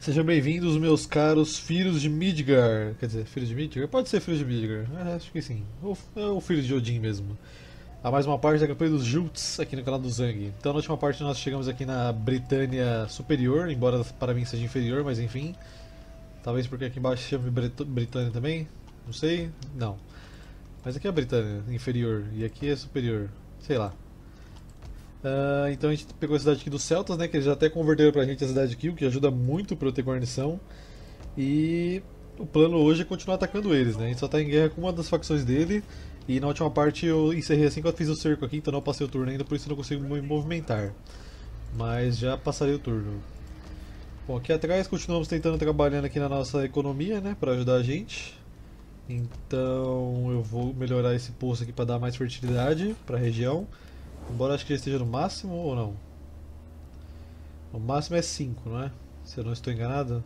Sejam bem-vindos, meus caros filhos de Midgar. Quer dizer, filhos de Midgar? Pode ser filho de Midgar. É, acho que sim. Ou é o filho de Odin mesmo. A mais uma parte da campanha dos Jults aqui no canal do Zang. Então, na última parte, nós chegamos aqui na Britânia Superior, embora para mim seja inferior, mas enfim. Talvez porque aqui embaixo chame Brit Britânia também? Não sei. Não. Mas aqui é a Britânia inferior e aqui é superior. Sei lá. Uh, então a gente pegou a cidade aqui dos Celtas, né? Que eles já até converteram pra gente a cidade aqui, o que ajuda muito pra eu ter guarnição. E o plano hoje é continuar atacando eles, né? A gente só tá em guerra com uma das facções dele. E na última parte eu encerrei assim que eu fiz o cerco aqui, então não passei o turno ainda, por isso não consigo me movimentar. Mas já passarei o turno. Bom, aqui atrás continuamos tentando trabalhando aqui na nossa economia, né? Pra ajudar a gente. Então eu vou melhorar esse poço aqui para dar mais fertilidade para a região. Embora acho que ele esteja no máximo ou não. O máximo é 5, não é? Se eu não estou enganado.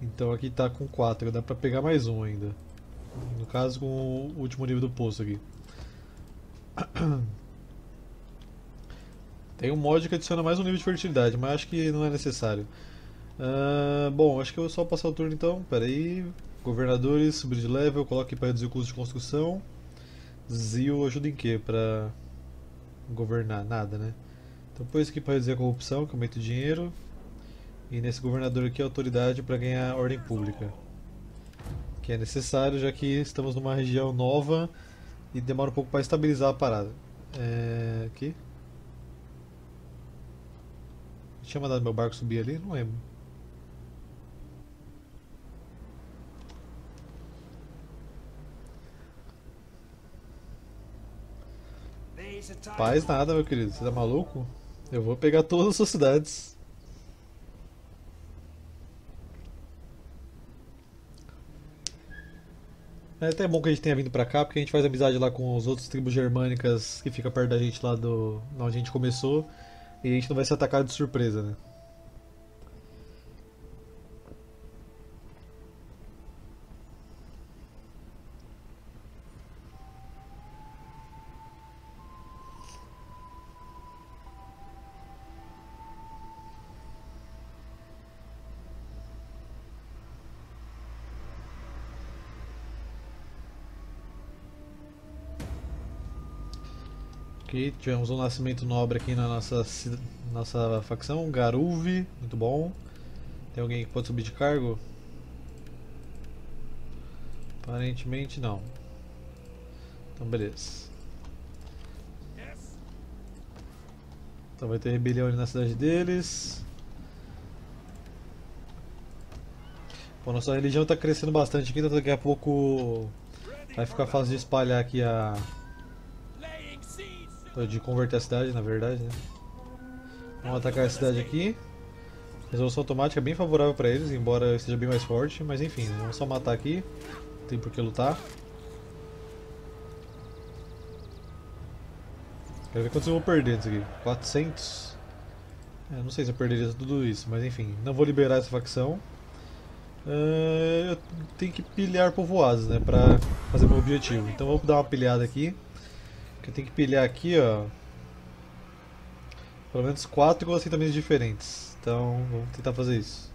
Então aqui está com 4, dá para pegar mais um ainda. No caso com o último nível do poço aqui. Tem um mod que adiciona mais um nível de fertilidade, mas acho que não é necessário. Uh, bom, acho que eu vou só passar o turno então. Pera aí. Governadores, subir de level, coloque para reduzir o custo de construção. Zio ajuda em que para governar? Nada, né? Então põe isso aqui para reduzir a corrupção, que aumenta o dinheiro. E nesse governador aqui autoridade para ganhar ordem pública. Que é necessário já que estamos numa região nova e demora um pouco para estabilizar a parada. É... Aqui. Tinha mandado meu barco subir ali? Não lembro. Faz nada, meu querido. Você tá maluco? Eu vou pegar todas as suas cidades. É até bom que a gente tenha vindo pra cá, porque a gente faz amizade lá com os outros tribos germânicas que fica perto da gente lá do onde a gente começou. E a gente não vai ser atacado de surpresa, né? Tivemos um nascimento nobre aqui na nossa, nossa facção, Garuve, muito bom. Tem alguém que pode subir de cargo? Aparentemente não. Então beleza. Então vai ter rebelião ali na cidade deles. Nossa religião está crescendo bastante aqui, então daqui a pouco vai ficar fácil de espalhar aqui a de converter a cidade, na verdade, né? Vamos atacar a cidade aqui. Resolução automática bem favorável para eles, embora esteja bem mais forte, mas enfim, vamos só matar aqui. Não tem por que lutar. Quero ver quantos eu vou perder nisso aqui. 400? É, não sei se eu perderia tudo isso, mas enfim. Não vou liberar essa facção. Uh, eu tenho que pilhar povoados, né, pra fazer meu objetivo. Então vou dar uma pilhada aqui. Que eu tenho que pilhar aqui, ó. Pelo menos quatro assentamentos diferentes. Então, vamos tentar fazer isso.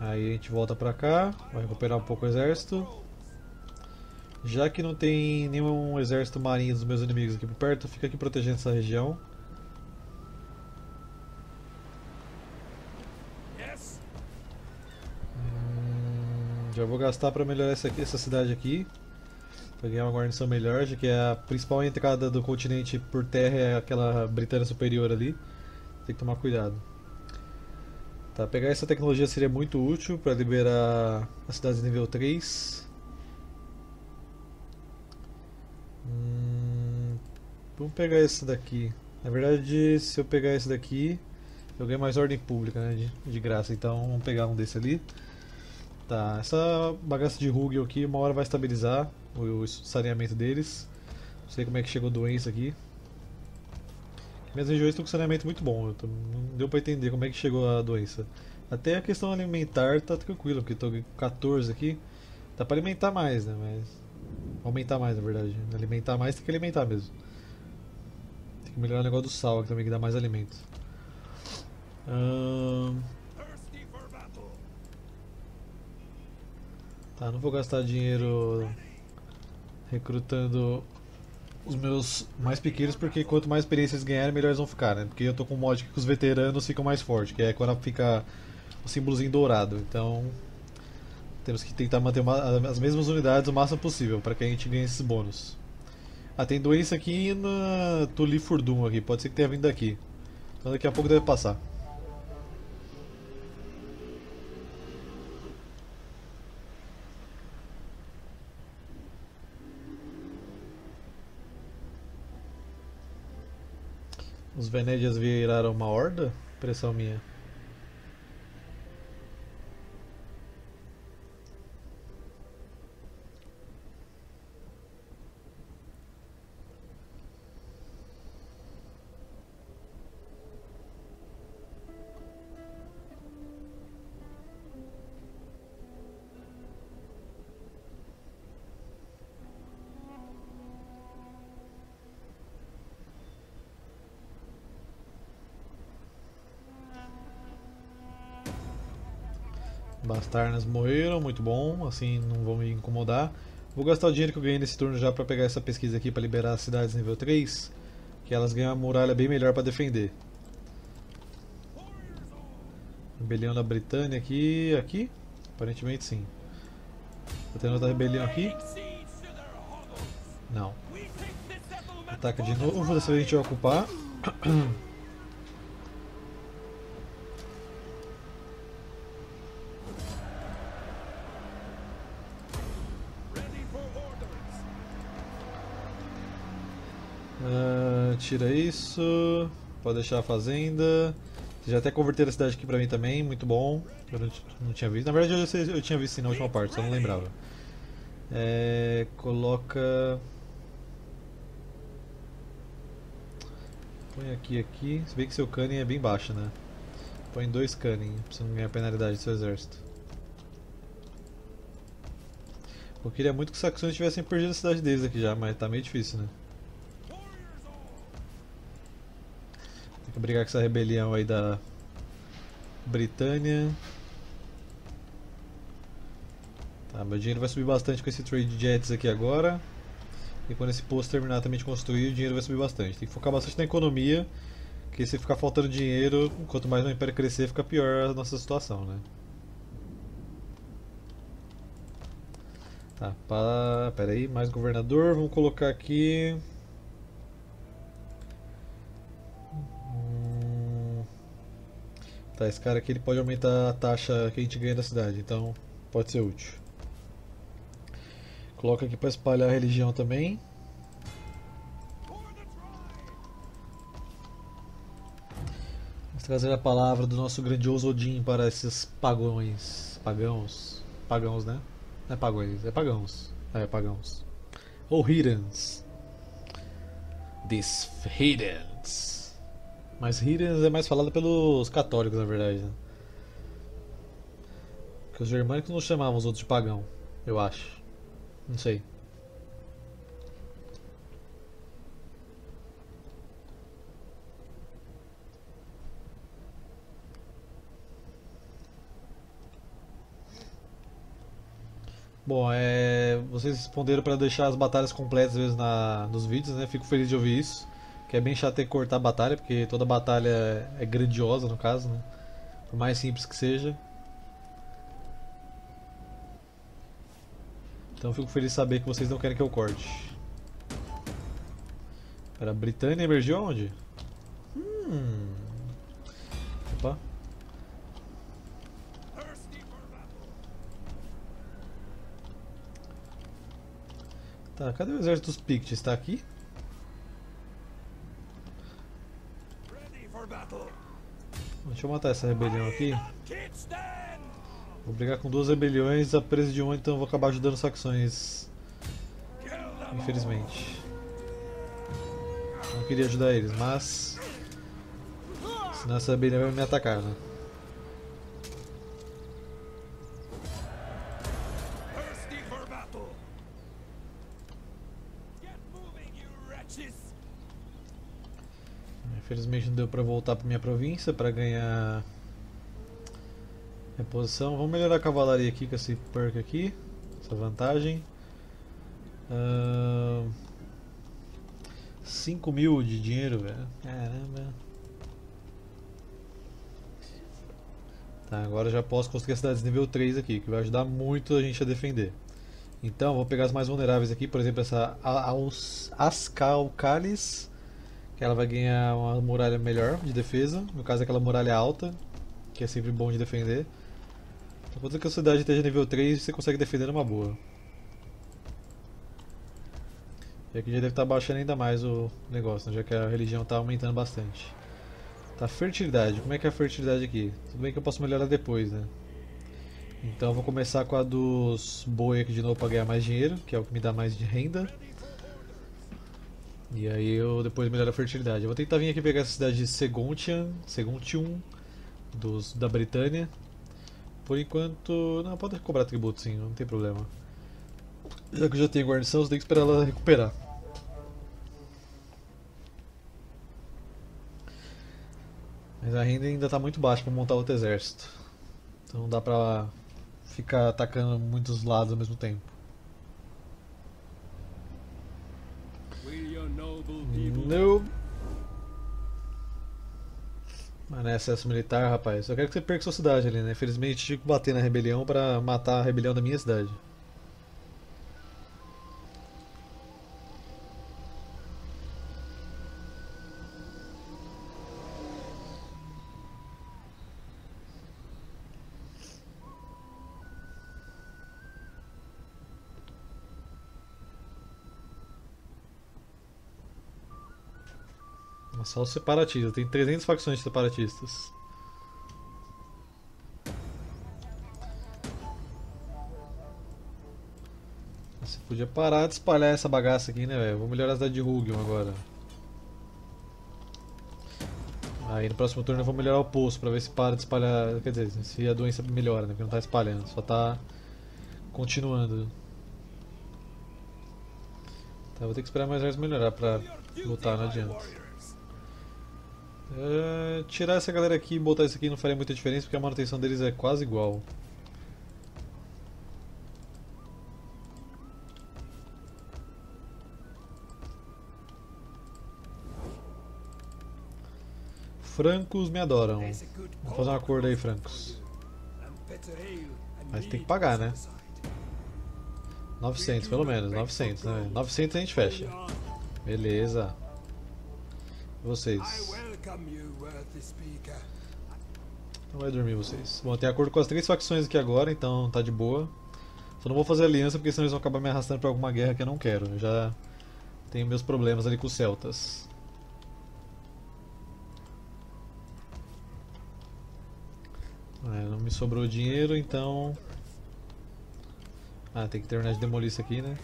Aí a gente volta pra cá, vai recuperar um pouco o exército. Já que não tem nenhum exército marinho dos meus inimigos aqui por perto, fica aqui protegendo essa região. Já vou gastar para melhorar essa, aqui, essa cidade aqui. Pra ganhar uma guarnição melhor, já que é a principal entrada do continente por terra é aquela Britânia Superior ali. Tem que tomar cuidado. Tá, pegar essa tecnologia seria muito útil para liberar as cidades de nível 3. Hum, vamos pegar esse daqui. Na verdade, se eu pegar esse daqui, eu ganho mais ordem pública, né, de, de graça. Então vamos pegar um desse ali. Tá, essa bagaça de Rugel aqui uma hora vai estabilizar o, saneamento deles. Não sei como é que chegou a doença aqui. Minhas regiões estão com saneamento muito bom, tô, não deu pra entender como é que chegou a doença. Até a questão alimentar tá tranquilo, porque estou com 14 aqui. Dá pra alimentar mais, né? Mas. Aumentar mais na verdade. Alimentar mais tem que alimentar mesmo. Tem que melhorar o negócio do sal aqui também, que dá mais alimento. Ahn, tá, não vou gastar dinheiro recrutando os meus mais pequenos, porque quanto mais experiência eles ganharem, melhor eles vão ficar, né? Porque eu tô com um mod que os veteranos ficam mais fortes, que é quando fica o símbolozinho dourado. Então temos que tentar manter uma- as mesmas unidades o máximo possível para que a gente ganhe esses bônus. Ah, tem doença aqui na Tulifurdum aqui, pode ser que tenha vindo daqui. Então daqui a pouco deve passar. Os Venédias viraram uma horda? Pressão minha. Bastarnas morreram, muito bom, assim não vão me incomodar. Vou gastar o dinheiro que eu ganhei nesse turno já pra pegar essa pesquisa aqui pra liberar as cidades nível 3, que elas ganham uma muralha bem melhor pra defender. Rebelião da Britânia aqui, aqui? Aparentemente sim. Tá tendo outra rebelião aqui? Não. Ataca de novo, dessa vez a gente vai ocupar. tira isso. Pode deixar a fazenda. Vocês já até converteram a cidade aqui pra mim também, muito bom. Eu não, não tinha visto. Na verdade eu, eu tinha visto sim na última parte, só não lembrava. É, coloca. Põe aqui aqui. Se bem que seu cunning é bem baixo, né? Põe dois cunning, pra você não ganhar penalidade do seu exército. Eu queria muito que os saxões tivessem perdido a cidade deles aqui já, mas tá meio difícil, né? Brigar com essa rebelião aí da Britânia. Tá, meu dinheiro vai subir bastante com esse trade jets aqui agora. E quando esse posto terminar também de construir, o dinheiro vai subir bastante. Tem que focar bastante na economia, porque se ficar faltando dinheiro, quanto mais o império crescer, fica pior a nossa situação, né? Tá, pá, pera aí, mais governador, vamos colocar aqui. Tá, esse cara aqui ele pode aumentar a taxa que a gente ganha da cidade, então pode ser útil. Coloca aqui para espalhar a religião também. Vamos trazer a palavra do nosso grandioso Odin para esses pagões. Pagãos. Pagãos, né? Não é pagões, é pagãos. É, pagãos. Ou Hiddens. These Hiddens. Mas Hiddens é mais falado pelos católicos, na verdade. Né? Porque os germânicos não chamavam os outros de pagão, eu acho. Não sei. Bom, é, vocês responderam para deixar as batalhas completas às vezes na, nos vídeos, né? Fico feliz de ouvir isso. Que é bem chato ter que cortar a batalha, porque toda batalha é grandiosa no caso, né? Por mais simples que seja. Então fico feliz de saber que vocês não querem que eu corte. A Britânia emergiu aonde? Hum. Opa. Tá, cadê o exército dos Picts? Tá aqui? Deixa eu matar essa rebelião aqui. Vou brigar com duas rebeliões, a preço de uma, então vou acabar ajudando os saxões, infelizmente. Não queria ajudar eles, mas. Senão essa rebelião vai me atacar, né? Infelizmente não deu pra voltar pra minha província pra ganhar reposição. Vamos melhorar a cavalaria aqui com esse perk aqui, essa vantagem. Ahn, 5 mil de dinheiro, velho. Caramba. Tá, agora já posso construir as cidades nível 3 aqui, que vai ajudar muito a gente a defender. Então, vou pegar as mais vulneráveis aqui, por exemplo, essa Ascalcalis, que ela vai ganhar uma muralha melhor de defesa, no caso aquela muralha alta, que é sempre bom de defender. Enquanto que a cidade esteja nível 3, você consegue defender numa boa. E aqui já deve estar baixando ainda mais o negócio, né, já que a religião está aumentando bastante. Tá, fertilidade. Como é que é a fertilidade aqui? Tudo bem que eu posso melhorar depois, né? Então eu vou começar com a dos boi aqui de novo para ganhar mais dinheiro, que é o que me dá mais de renda. E aí eu depois melhoro a fertilidade. Eu vou tentar vir aqui pegar essa cidade de Segontian, Segontium, dos, da Britânia. Por enquanto. Não, pode cobrar tributo sim, não tem problema. Já que eu já tenho guarnição, você tem que esperar ela recuperar. Mas a renda ainda está muito baixa para montar outro exército. Então não dá pra ficar atacando muitos lados ao mesmo tempo. Não. Mas não é excesso militar, rapaz. Eu quero que você perca sua cidade ali, né? Infelizmente tive que bater na rebelião pra matar a rebelião da minha cidade. Só os separatistas, tem 300 facções de separatistas. Você podia parar de espalhar essa bagaça aqui, né, velho? Vou melhorar a cidade de Rugion agora. Aí no próximo turno eu vou melhorar o poço pra ver se para de espalhar. Quer dizer, se a doença melhora, né? Porque não tá espalhando, só tá continuando. Tá, vou ter que esperar mais vezes melhorar pra lutar, não adianta. É, tirar essa galera aqui e botar isso aqui não faria muita diferença porque a manutenção deles é quase igual. Francos me adoram. Vamos fazer um acordo aí, francos. Mas tem que pagar, né? the side. 900 pelo menos, 900, né? 900 a gente fecha. Beleza. Vocês. Então vai dormir vocês. Bom, tem acordo com as três facções aqui agora, então tá de boa. Só não vou fazer aliança porque senão eles vão acabar me arrastando pra alguma guerra que eu não quero. Eu já tenho meus problemas ali com os celtas. É, não me sobrou dinheiro, então. Ah, tem que terminar de demolir isso aqui, né?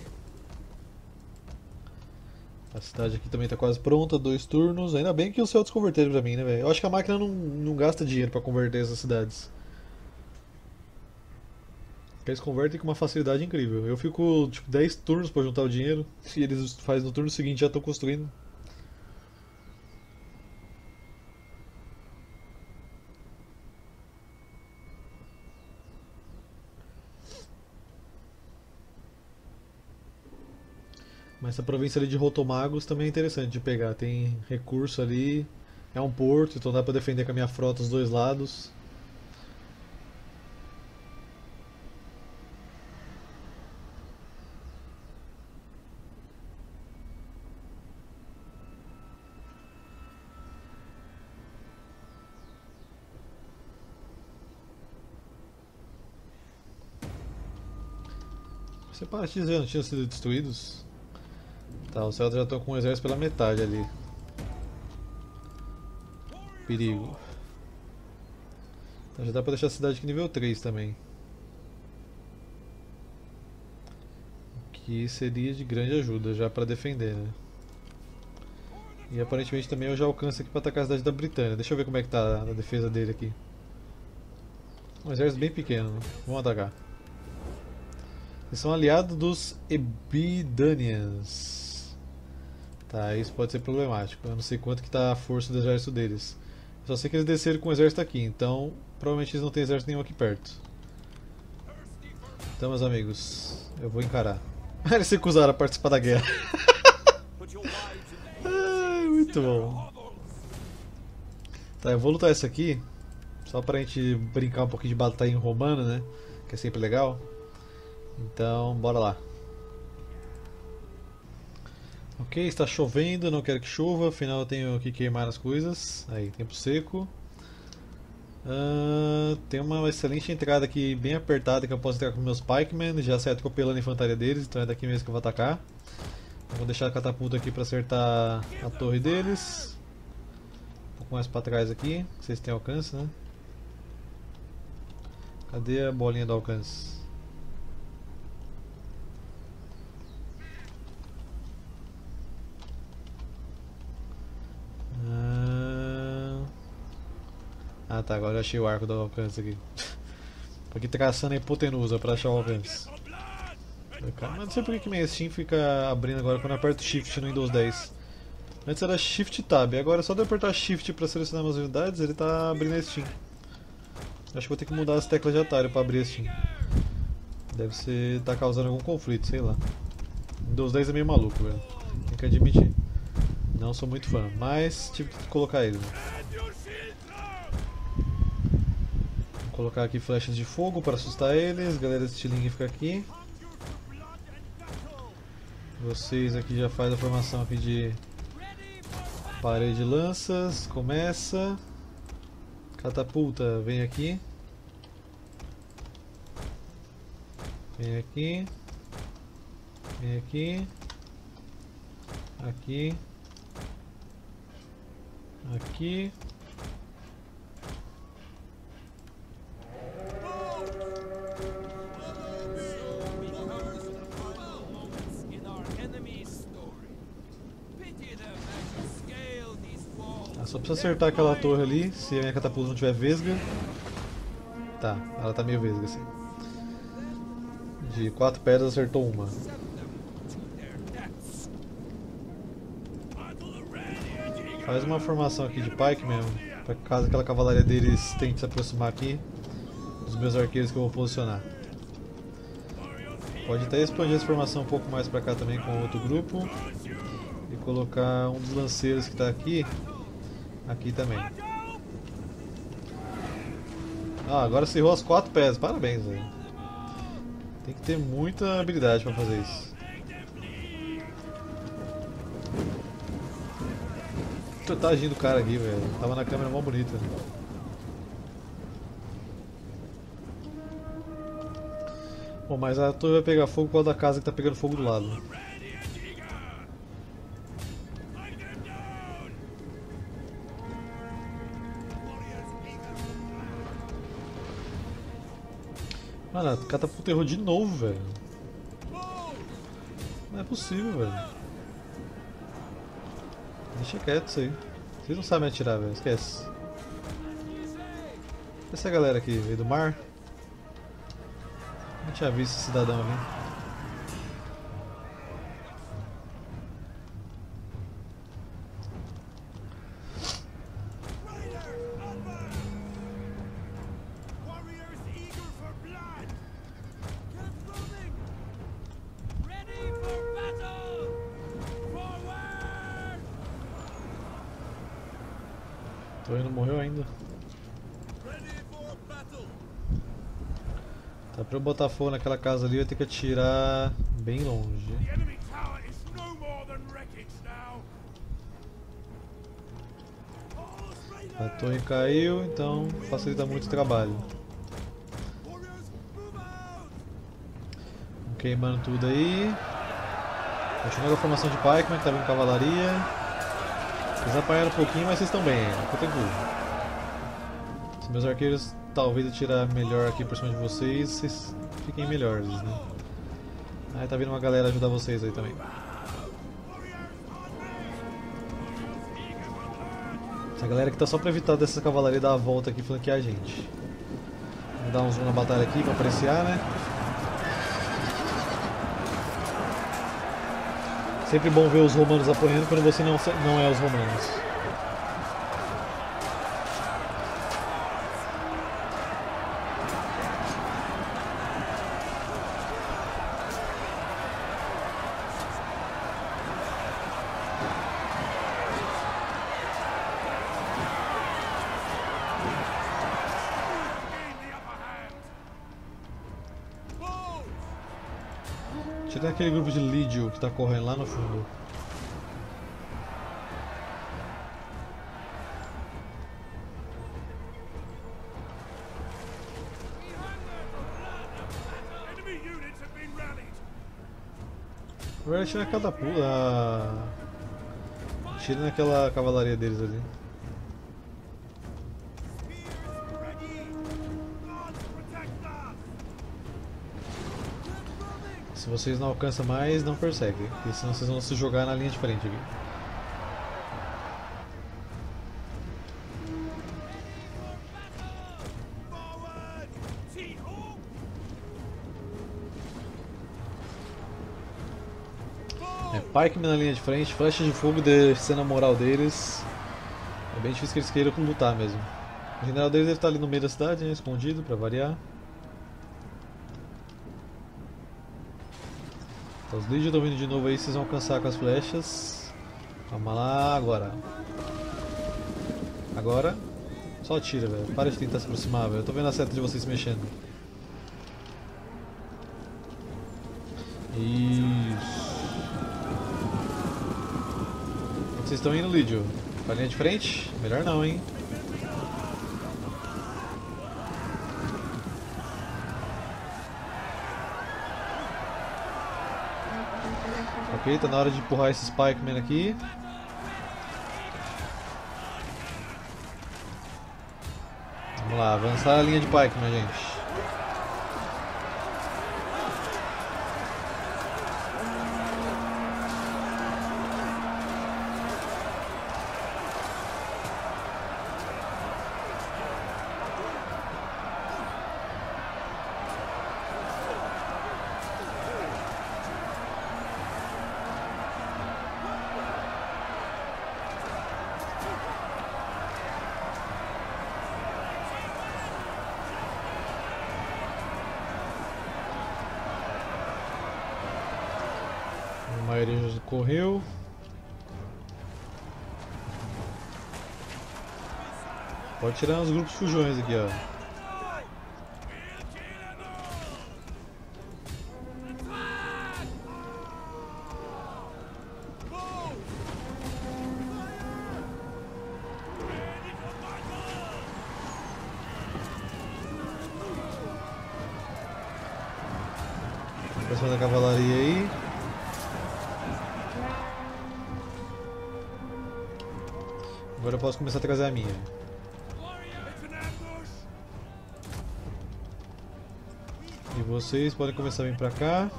A cidade aqui também tá quase pronta, dois turnos. Ainda bem que os celtas converteram pra mim, né, velho? Eu acho que a máquina não, não gasta dinheiro pra converter essas cidades. Eles convertem com uma facilidade incrível. Eu fico, tipo, 10 turnos pra juntar o dinheiro e eles fazem no turno seguinte já estão construindo. Essa província ali de Rotomagos também é interessante de pegar. Tem recurso ali, é um porto, então dá pra defender com a minha frota os dois lados. Separatistas já não tinham sido destruídos? Tá, os celtas já estão com o exército pela metade ali. Perigo. Então já dá pra deixar a cidade aqui nível 3 também. Que seria de grande ajuda já pra defender, né? E aparentemente também eu já alcanço aqui pra atacar a cidade da Britânia. Deixa eu ver como é que tá a defesa dele aqui. Um exército bem pequeno, né? Vamos atacar. Eles são aliados dos Ebidanians. Tá, isso pode ser problemático. Eu não sei quanto que tá a força do exército deles. Eu só sei que eles desceram com o exército aqui, então provavelmente eles não têm exército nenhum aqui perto. Então, meus amigos, eu vou encarar. Eles se recusaram a participar da guerra. Muito bom. Tá, eu vou lutar essa aqui, só pra gente brincar um pouquinho de batalha romana, né? Que é sempre legal. Então, bora lá. Ok, está chovendo, não quero que chova, afinal eu tenho que queimar as coisas. Aí, tempo seco. Ah, tem uma excelente entrada aqui, bem apertada, que eu posso entrar com meus pikemen, já sai atropelando a infantaria deles, então é daqui mesmo que eu vou atacar. Vou deixar a catapulta aqui para acertar a torre deles. Um pouco mais para trás aqui, vocês têm alcance, né? Cadê a bolinha do alcance? Ah, ah tá, agora eu achei o arco do alcance aqui. Tô aqui traçando a hipotenusa pra achar o alcance. Cara, mas não sei por que minha Steam fica abrindo agora quando eu aperto Shift no Windows 10. Antes era Shift Tab, agora só de eu apertar Shift pra selecionar minhas unidades ele tá abrindo a Steam. Acho que vou ter que mudar as teclas de atalho pra abrir a Steam. Deve ser. tá causando algum conflito, sei lá. Windows 10 é meio maluco, velho. Tem que admitir. Não sou muito fã, mas tive que colocar ele. Né? Vou colocar aqui flechas de fogo para assustar eles. Galera, estilingue fica aqui. Vocês aqui já faz a formação aqui de parede de lanças. Começa. Catapulta, vem aqui. Vem aqui. Vem aqui. Aqui. Aqui. Ah, só precisa acertar aquela torre ali, se a minha catapulta não tiver vesga. Tá, ela tá meio vesga assim. De quatro pedras acertou uma. Faz uma formação aqui de pike mesmo, para caso aquela cavalaria deles tente se aproximar aqui dos meus arqueiros que eu vou posicionar. Pode até expandir essa formação um pouco mais para cá também com outro grupo e colocar um dos lanceiros que está aqui aqui também. Ah, agora você errou as quatro pedras, parabéns, velho. Tem que ter muita habilidade para fazer isso. Tá agindo o cara aqui, velho. Tava na câmera mó bonita. Bom, mas a torre vai pegar fogo por causa da casa que tá pegando fogo do lado. Mano, a catapulta errou de novo, velho. Não é possível, velho. Deixa quieto isso aí. Vocês não sabem atirar, velho. Esquece. Essa galera aqui veio do mar. Não tinha visto esse cidadão ali. Botar fogo naquela casa ali, eu ter que atirar bem longe. A torre caiu, então facilita muito o trabalho. Queimando tudo aí. Continuando a formação de pikeman que tá vindo cavalaria. Vocês apanharam um pouquinho, mas vocês estão bem, fica tranquilo. Se meus arqueiros talvez atirar melhor aqui por cima de vocês, vocês fiquem melhores, né? Aí tá vindo uma galera ajudar vocês aí também. Essa galera que tá só pra evitar dessa cavalaria dar a volta aqui e flanquear a gente. Vamos dar um zoom na batalha aqui pra apreciar, né? Sempre bom ver os romanos apanhando quando você não, não é os romanos. Aquele grupo de Lídio que tá correndo lá no fundo. Enemy units have been rallied. Na verdade, tira cada pula. Tira naquela cavalaria deles ali. Vocês não alcançam mais, não perseguem. Porque senão vocês vão se jogar na linha de frente aqui. É, Pikeman na linha de frente, flecha de fogo descendo a moral deles. É bem difícil que eles queiram lutar mesmo. O general deles deve estar ali no meio da cidade, né, escondido, pra variar. Então, os Legion estão vindo de novo aí, vocês vão alcançar com as flechas. Calma lá, agora. Agora. Só tira, velho. Para de tentar se aproximar, velho. Eu tô vendo a seta de vocês mexendo. Isso. Vocês estão indo, Lídio? Pra linha de frente? Melhor não, hein? Ok, tá na hora de empurrar esses Pikemen aqui. Vamos lá, avançar a linha de Pikemen, gente. Tirar os grupos fujões aqui, ó. Vocês podem começar a vir pra cá.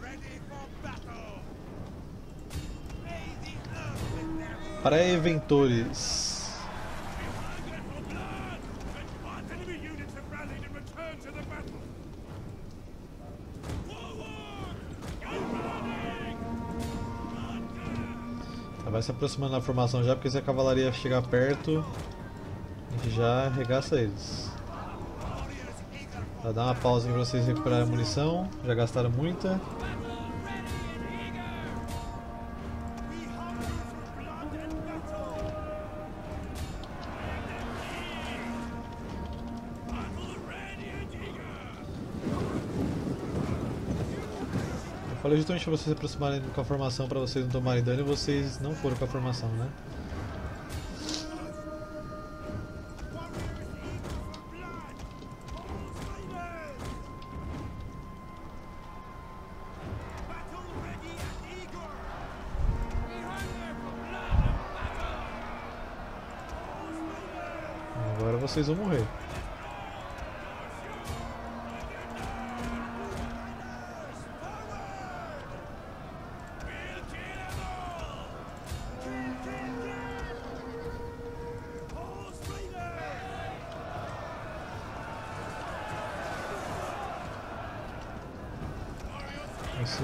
Ready for se aproximando da formação já, porque se a cavalaria chegar perto, a gente já arregaça eles. Vai dar uma pausa aqui pra vocês recuperarem a munição. Já gastaram muita. Justamente pra vocês se aproximarem com a formação pra vocês não tomarem dano e vocês não foram com a formação, né? Agora vocês vão morrer.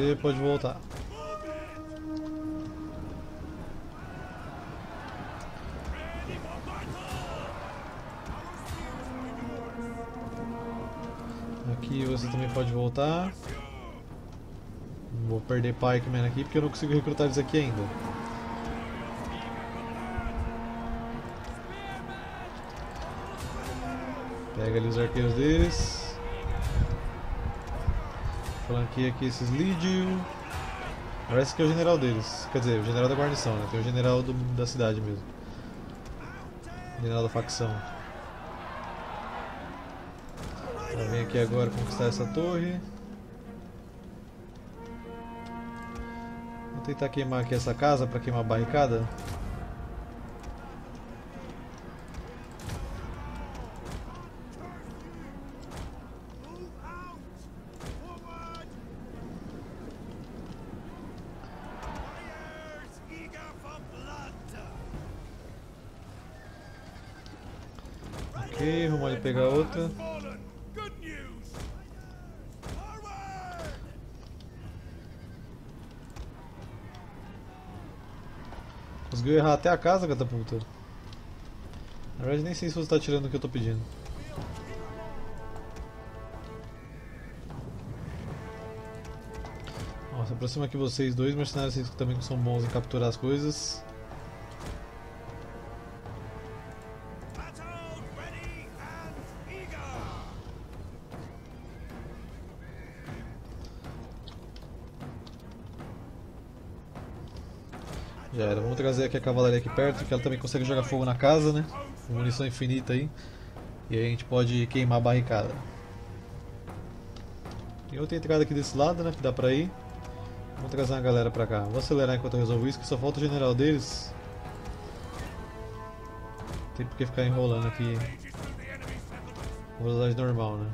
Você pode voltar. Aqui você também pode voltar. Vou perder Pikeman aqui porque eu não consigo recrutar eles aqui ainda. Pega ali os arqueiros deles. Flanqueia aqui esses Lídio. Parece que é o general deles. Quer dizer, o general da guarnição, né? Tem o general do- da cidade mesmo. General da facção. Ela vem aqui agora conquistar essa torre. Vou tentar queimar aqui essa casa para queimar a barricada. Ok, vamos ali pegar outra. Fallen. Good news. Forward! Conseguiu errar até a casa, catapulta. Na verdade, nem sei se você está tirando o que eu estou pedindo. Ó, se aproxima aqui vocês dois, mercenários vocês que também são bons em capturar as coisas. Aqui a cavalaria aqui perto, que ela também consegue jogar fogo na casa, né? Com munição infinita aí. E aí a gente pode queimar a barricada. Tem outra entrada aqui desse lado, né? Que dá pra ir. Vamos trazer uma galera pra cá. Vou acelerar enquanto eu resolvo isso, que só falta o general deles. Tem por que ficar enrolando aqui com velocidade normal, né?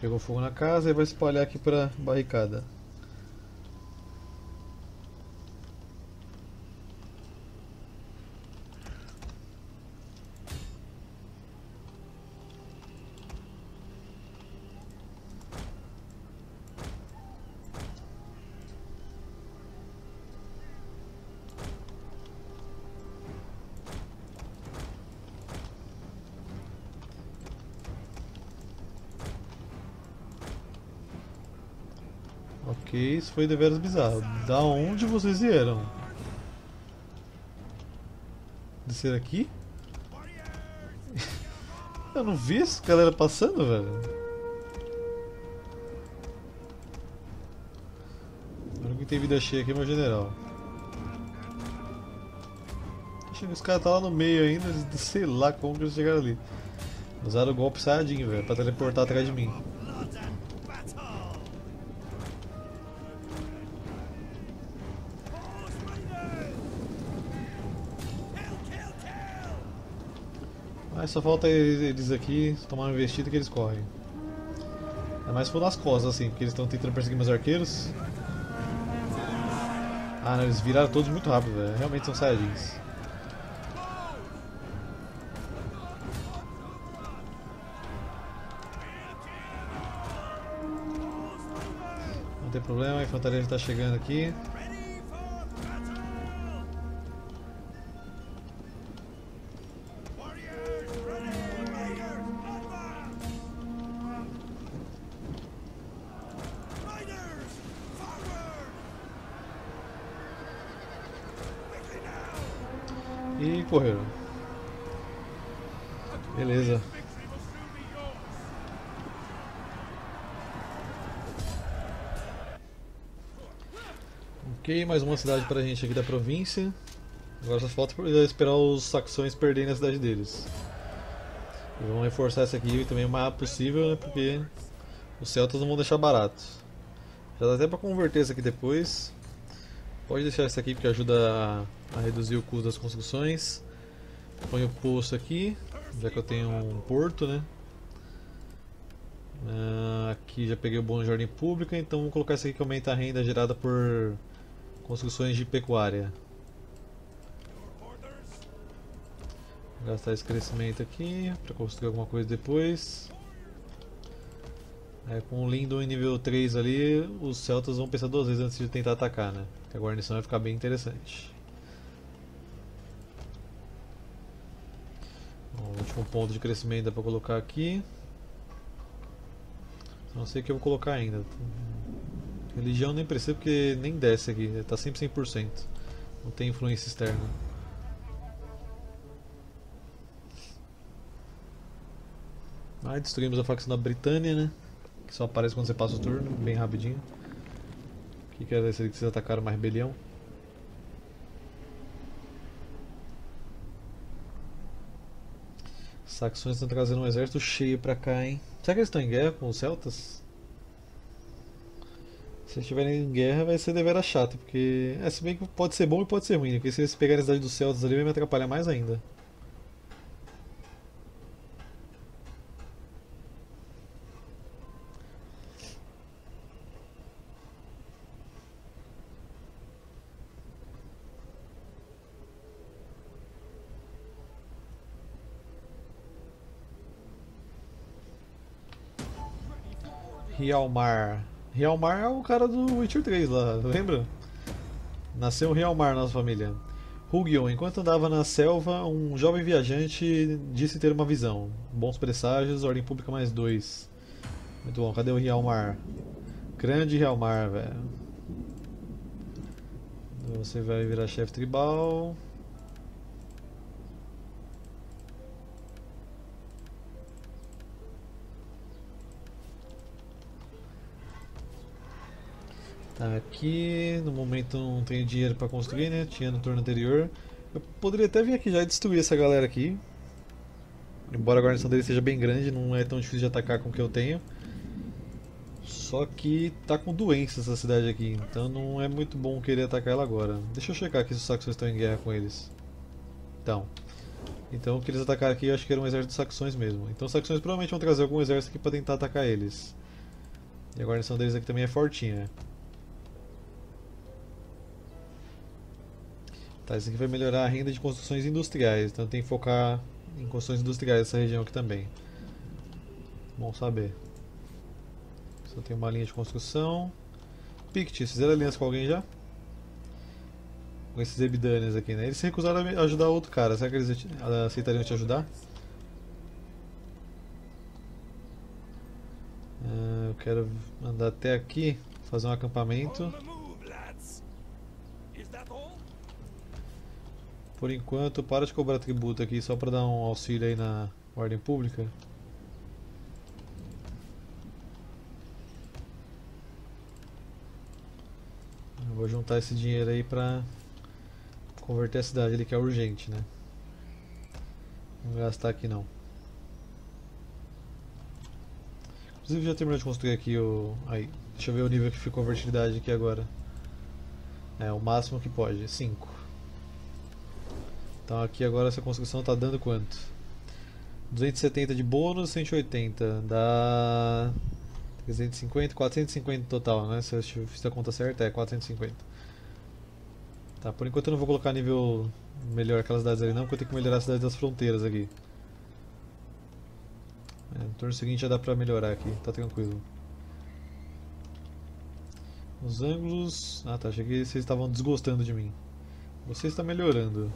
Pegou fogo na casa e vai espalhar aqui pra barricada. Isso foi deveras bizarro. Da onde vocês vieram? Descer aqui? Eu não vi essa galera passando, velho. O que tem vida cheia aqui meu general. Os caras tá lá no meio ainda, sei lá como que eles chegaram ali. Usaram o golpe saiyajin, velho, pra teleportar atrás de mim. Só falta eles, aqui tomar uma investida que eles correm. É mais por nas costas, assim, porque eles estão tentando perseguir meus arqueiros. Ah, não, eles viraram todos muito rápido, velho. Realmente são saiyajins. Não tem problema, a infantaria já está chegando aqui. Mais uma cidade pra gente aqui da província. Agora só falta esperar os saxões perderem a cidade deles. E vamos reforçar essa aqui também o mais possível, né? Porque os celtas não vão deixar barato. Já dá até pra converter isso aqui depois. Pode deixar isso aqui porque ajuda a, a reduzir o custo das construções. Põe o poço aqui, já que eu tenho um porto, né? Ah, aqui já peguei o bônus de ordem pública, então vou colocar isso aqui que aumenta a renda gerada por construções de pecuária. Vou gastar esse crescimento aqui para construir alguma coisa depois. É, com o Lindon em nível 3 ali, os celtas vão pensar duas vezes antes de tentar atacar, né? Porque a guarnição vai ficar bem interessante. Bom, o último ponto de crescimento dá pra colocar aqui. Não sei o que eu vou colocar ainda. Religião nem precisa porque nem desce aqui, tá sempre 100%. Não tem influência externa. Aí destruímos a facção da Britânia, né? Que só aparece quando você passa o turno, bem rapidinho. O que quer dizer que vocês atacaram uma rebelião? Saxões estão trazendo um exército cheio pra cá, hein? Será que eles estão em guerra com os celtas? Se eles estiverem em guerra vai ser deveras chato, porque... É, se bem que pode ser bom e pode ser ruim, né? porque se eles pegarem a cidade dos celtas ali vai me atrapalhar mais ainda. Rialmar. Rialmar é o cara do Witcher 3 lá, lembra? Nasceu Rialmar na nossa família. Hugion, enquanto andava na selva, um jovem viajante disse ter uma visão. Bons presságios, ordem pública mais dois. Muito bom, cadê o Rialmar? Grande Rialmar, velho. Você vai virar chefe tribal. Tá aqui, no momento não tenho dinheiro para construir, né? Tinha no turno anterior. Eu poderia até vir aqui já e destruir essa galera aqui. Embora a guarnição dele seja bem grande, não é tão difícil de atacar com o que eu tenho. Só que tá com doença essa cidade aqui, então não é muito bom querer atacar ela agora. Deixa eu checar aqui se os saxões estão em guerra com eles. Então. Então o que eles atacaram aqui eu acho que era um exército de saxões mesmo. Então os saxões provavelmente vão trazer algum exército aqui para tentar atacar eles. E a guarnição deles aqui também é fortinha. Tá, isso aqui vai melhorar a renda de construções industriais, então tem que focar em construções industriais nessa região aqui também. Bom saber. Só tem uma linha de construção. Picts, fizeram aliança com alguém já? Com esses Ebidanes aqui, né? Eles se recusaram a ajudar outro cara. Será que eles aceitariam te ajudar? Ah, eu quero andar até aqui, fazer um acampamento. Por enquanto, para de cobrar tributo aqui só para dar um auxílio aí na ordem pública. Eu vou juntar esse dinheiro aí para converter a cidade ali que é urgente, né? Não gastar aqui não. Inclusive já terminou de construir aqui o. Aí, deixa eu ver o nível que ficou a fertilidade aqui agora. É, o máximo que pode, 5. Então aqui agora essa construção está dando quanto? 270 de bônus, 180. Dá 350, 450 total, né? Se eu fiz a conta certa, é 450. Tá, por enquanto eu não vou colocar nível melhor aquelas cidades ali não, porque eu tenho que melhorar a cidade das fronteiras aqui. É, no turno seguinte já dá pra melhorar aqui, tá tranquilo. Os ângulos... Ah tá, achei que vocês estavam desgostando de mim. Você está melhorando.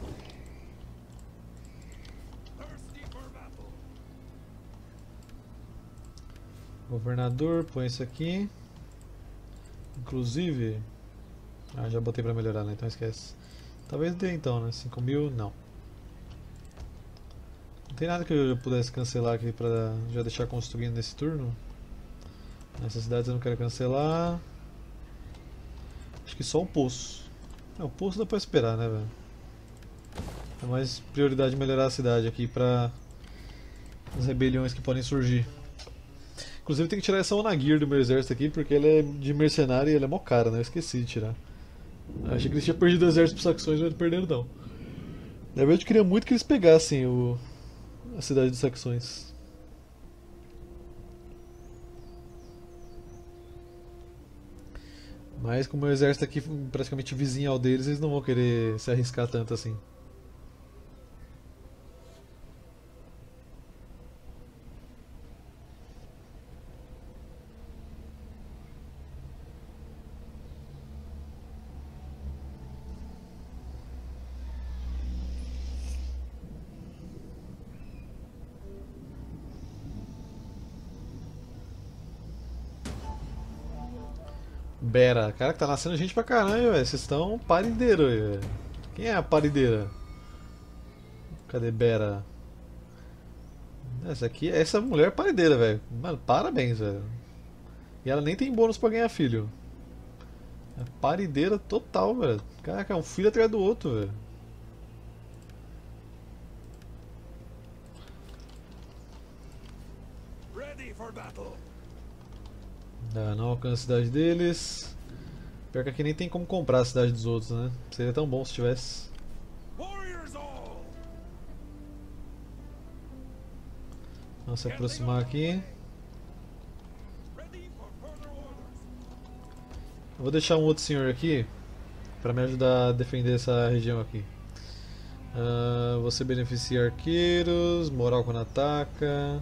Governador, põe isso aqui. Inclusive. Ah, já botei pra melhorar, né? Então esquece. Talvez dê então, né? 5 mil, não. Não tem nada que eu pudesse cancelar aqui pra já deixar construindo nesse turno. Nessas cidades eu não quero cancelar. Acho que só o poço. É, o poço dá pra esperar, né, velho? É mais prioridade melhorar a cidade aqui pra as rebeliões que podem surgir. Inclusive tem que tirar essa Onagir do meu exército aqui, porque ele é de mercenário e ele é mó cara, né? Eu esqueci de tirar. Achei que eles tinham perdido o exército pros saxões, mas não perderam não. Na verdade eu queria muito que eles pegassem o... a cidade dos saxões. Mas como o exército aqui praticamente vizinho ao deles, eles não vão querer se arriscar tanto assim. Bera. Cara, que tá nascendo gente pra caramba, velho. Vocês estão parideiro velho. Quem é a parideira? Cadê Bera? Essa aqui, essa mulher é parideira, velho. Mano, parabéns, velho. E ela nem tem bônus pra ganhar filho. É parideira total, velho. Caraca, é um filho atrás do outro, velho. Ah, não alcança a cidade deles. Pior que aqui nem tem como comprar a cidade dos outros, né? Seria tão bom se tivesse. Vamos se aproximar aqui. Eu vou deixar um outro senhor aqui para me ajudar a defender essa região aqui. Ah, você beneficia arqueiros, moral quando ataca.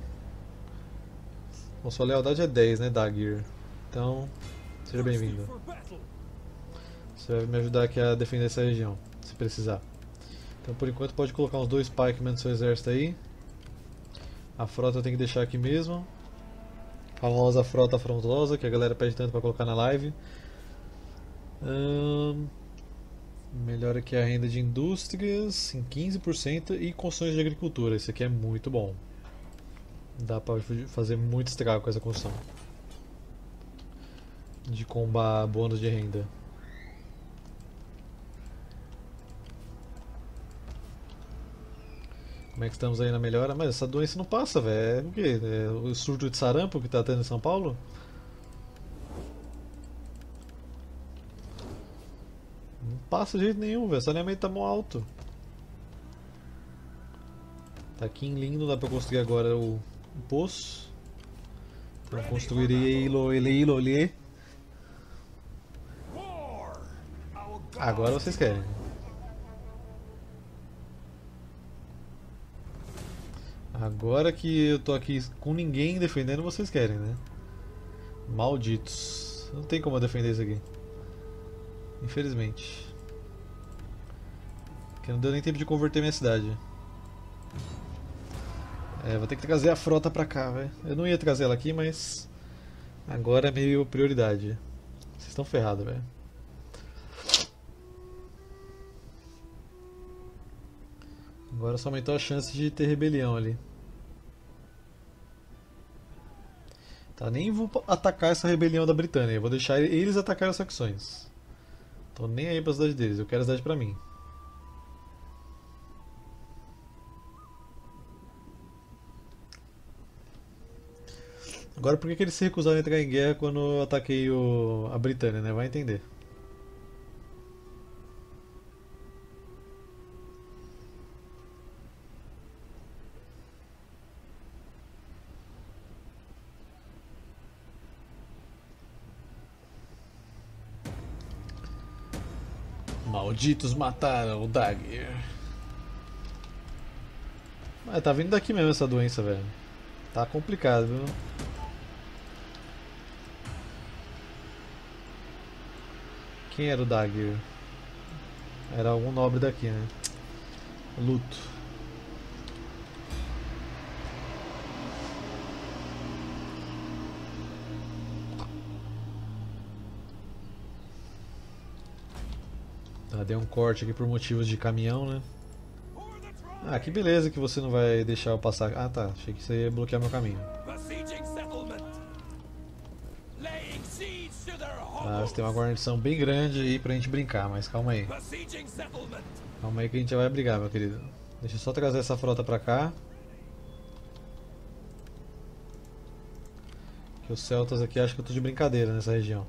Bom, sua lealdade é 10, né, Dagir? Então, seja bem-vindo. Você vai me ajudar aqui a defender essa região, se precisar. Então, por enquanto, pode colocar uns dois pikemen no seu exército aí. A frota tem que deixar aqui mesmo. Famosa frota afrontosa, que a galera pede tanto para colocar na live. Ahn, melhora aqui a renda de indústrias em 15% e construções de agricultura. Isso aqui é muito bom. Dá pra fazer muito estrago com essa construção. De combar bônus de renda. Como é que estamos aí na melhora? Mas essa doença não passa, velho. É o quê? É o surto de sarampo que tá tendo em São Paulo? Não passa de jeito nenhum, velho. Saneamento tá mó alto. Tá aqui em lindo, dá pra construir agora o, o poço. Então construirei ilo, ele, ilo, ele. Agora vocês querem. Agora que eu tô aqui com ninguém defendendo, vocês querem, né? Malditos. Não tem como eu defender isso aqui. Infelizmente. Que não deu nem tempo de converter minha cidade. É, vou ter que trazer a frota pra cá, velho. Eu não ia trazer ela aqui, mas. Agora é meio prioridade. Vocês estão ferrados, velho. Agora só aumentou a chance de ter rebelião ali. Tá, nem vou atacar essa rebelião da Britânia, eu vou deixar eles atacar as facções. Tô nem aí pra cidade deles, eu quero a cidade pra mim. Agora por que, que eles se recusaram a entrar em guerra quando eu ataquei o... a Britânia, né? Vai entender. Malditos mataram o Dagger. Mas tá vindo daqui mesmo essa doença, velho. Tá complicado, viu? Quem era o Dagger? Era algum nobre daqui, né? Luto. Tá, dei um corte aqui por motivos de caminhão, né? Ah, que beleza que você não vai deixar eu passar. Ah, tá. Achei que você ia bloquear meu caminho. Ah, você tem uma guarnição bem grande aí pra gente brincar, mas calma aí. Calma aí que a gente vai brigar, meu querido. Deixa eu só trazer essa frota pra cá. Os celtas aqui acham que eu tô de brincadeira nessa região.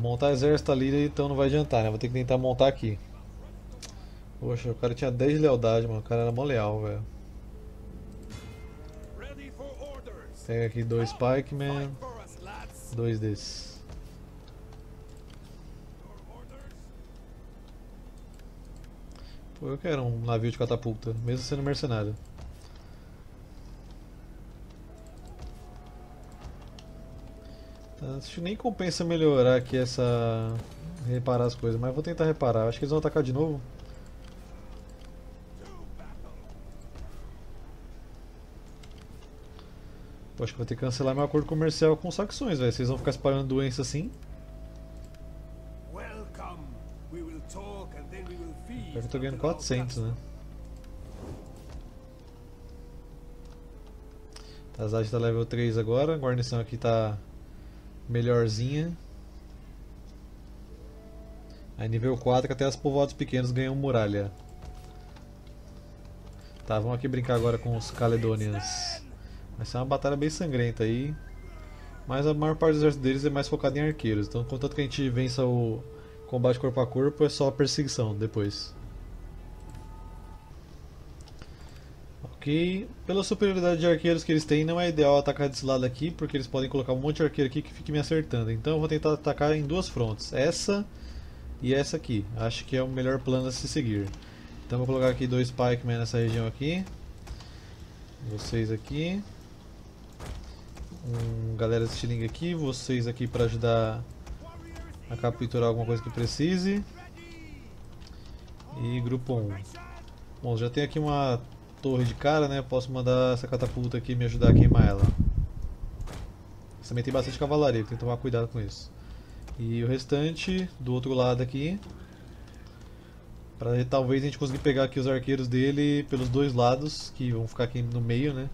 Montar exército ali, então não vai adiantar, né? Vou ter que tentar montar aqui. Poxa, o cara tinha 10 de lealdade, mano. O cara era mó leal, velho. Pega aqui dois Pikeman, lads. dois desses. Pô, eu quero um navio de catapulta, mesmo sendo mercenário. Acho que nem compensa melhorar aqui essa. reparar as coisas, mas vou tentar reparar. Acho que eles vão atacar de novo. Acho que vou ter que cancelar meu acordo comercial com os saxões, velho. Vocês vão ficar espalhando doença assim. Pior que eu tô ganhando until our 400, né? Tazade tá level 3 agora, a guarnição aqui tá melhorzinha. Aí nível 4 que até os povoados pequenos ganham muralha. Tá, vamos aqui brincar agora com os Caledonians. Vai ser uma batalha bem sangrenta aí. Mas a maior parte do exército deles é mais focado em arqueiros. Então contanto que a gente vença o combate corpo a corpo, é só perseguição depois. Ok, pela superioridade de arqueiros que eles têm, não é ideal atacar desse lado aqui, porque eles podem colocar um monte de arqueiro aqui que fique me acertando. Então eu vou tentar atacar em duas frontes, essa e essa aqui. Acho que é o melhor plano a se seguir. Então vou colocar aqui dois pikemen nessa região aqui. Vocês aqui. Um galera de estilingue aqui, vocês aqui para ajudar a capturar alguma coisa que precise. E grupo 1. Bom, já tem aqui uma torre de cara, né? Posso mandar essa catapulta aqui me ajudar a queimar ela. Também tem bastante cavalaria, tem que tomar cuidado com isso. E o restante do outro lado aqui. Pra talvez a gente conseguir pegar aqui os arqueiros dele pelos dois lados, que vão ficar aqui no meio, né?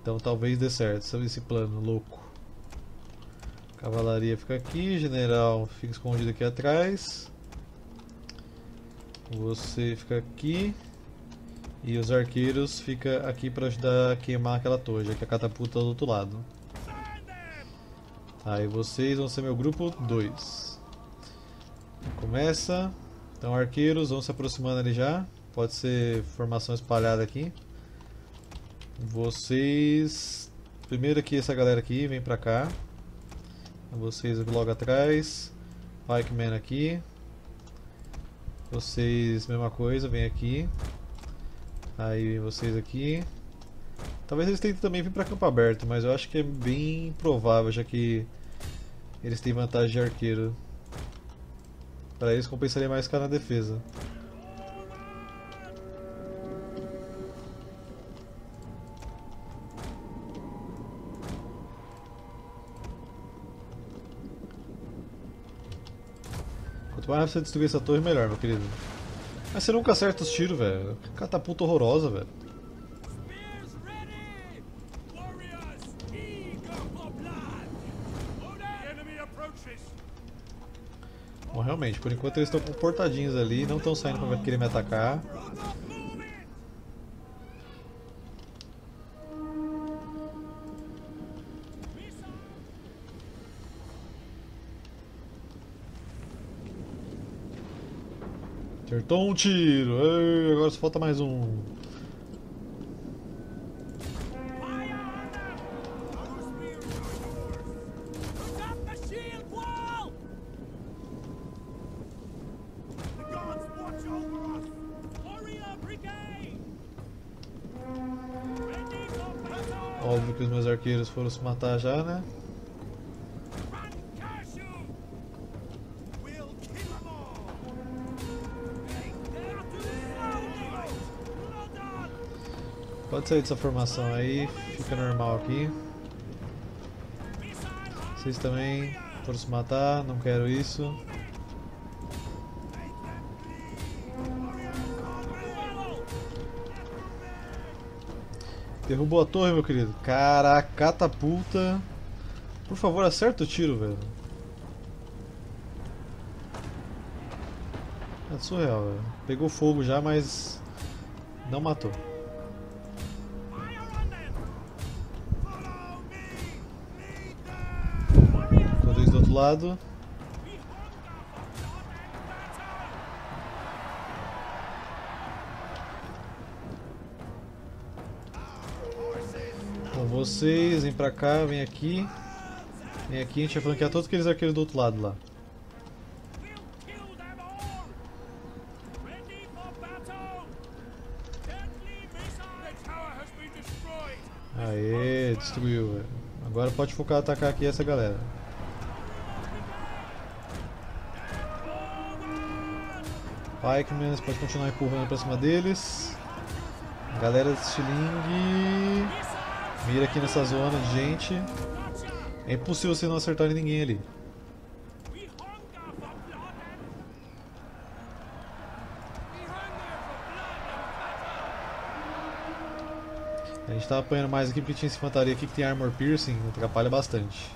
Então talvez dê certo esse plano louco. Cavalaria fica aqui, general fica escondido aqui atrás. Você fica aqui. E os arqueiros fica aqui para ajudar a queimar aquela torre, já que a catapulta é do outro lado. Tá, e vocês vão ser meu grupo 2. Começa. Então arqueiros vão se aproximando ali já. Pode ser formação espalhada aqui. Vocês. Primeiro aqui essa galera aqui, vem pra cá. Vocês logo atrás. Pikeman aqui. Vocês, mesma coisa, vem aqui. Aí vocês aqui. Talvez eles tentem também vir pra campo aberto, mas eu acho que é bem provável, já que eles têm vantagem de arqueiro. Pra eles compensaria mais ficar na defesa. Quanto mais você destruir essa torre, melhor, meu querido. Mas você nunca acerta os tiros, velho. Catapulta horrorosa, velho. Bom, realmente, por enquanto eles estão comportadinhos ali, não estão saindo pra querer me atacar. Acertou um tiro. Ei, agora só falta mais um. Óbvio que os meus arqueiros foram se matar já, né? Pode sair dessa formação aí, fica normal aqui. Vocês também foram se matar, não quero isso. Derrubou a torre, meu querido. Caraca, catapulta. Por favor, acerta o tiro, velho. É surreal, velho. Pegou fogo já, mas não matou. Lado. Com vocês, vem pra cá, vem aqui. Vem aqui, a gente vai flanquear todos aqueles arqueiros do outro lado lá. Aê, destruiu. Agora pode focar atacar aqui essa galera. Pikeman, pode continuar empurrando pra cima deles. Galera de Stiling. Mira aqui nessa zona de gente. É impossível você não acertar ninguém ali. A gente tá apanhando mais aqui porque tinha essa infantaria aqui que tem armor piercing, atrapalha bastante.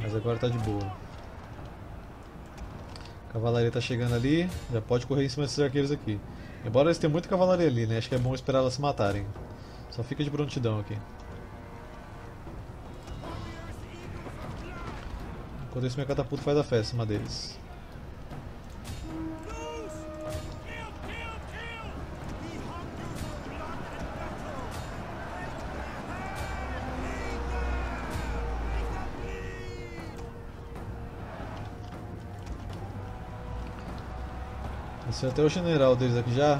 Mas agora tá de boa. Cavalaria tá chegando ali, já pode correr em cima desses arqueiros aqui. Embora eles tenham muita cavalaria ali, né? Acho que é bom esperar elas se matarem. Só fica de prontidão aqui. Enquanto isso, minha catapulta faz a festa em cima deles. É até o general deles aqui já.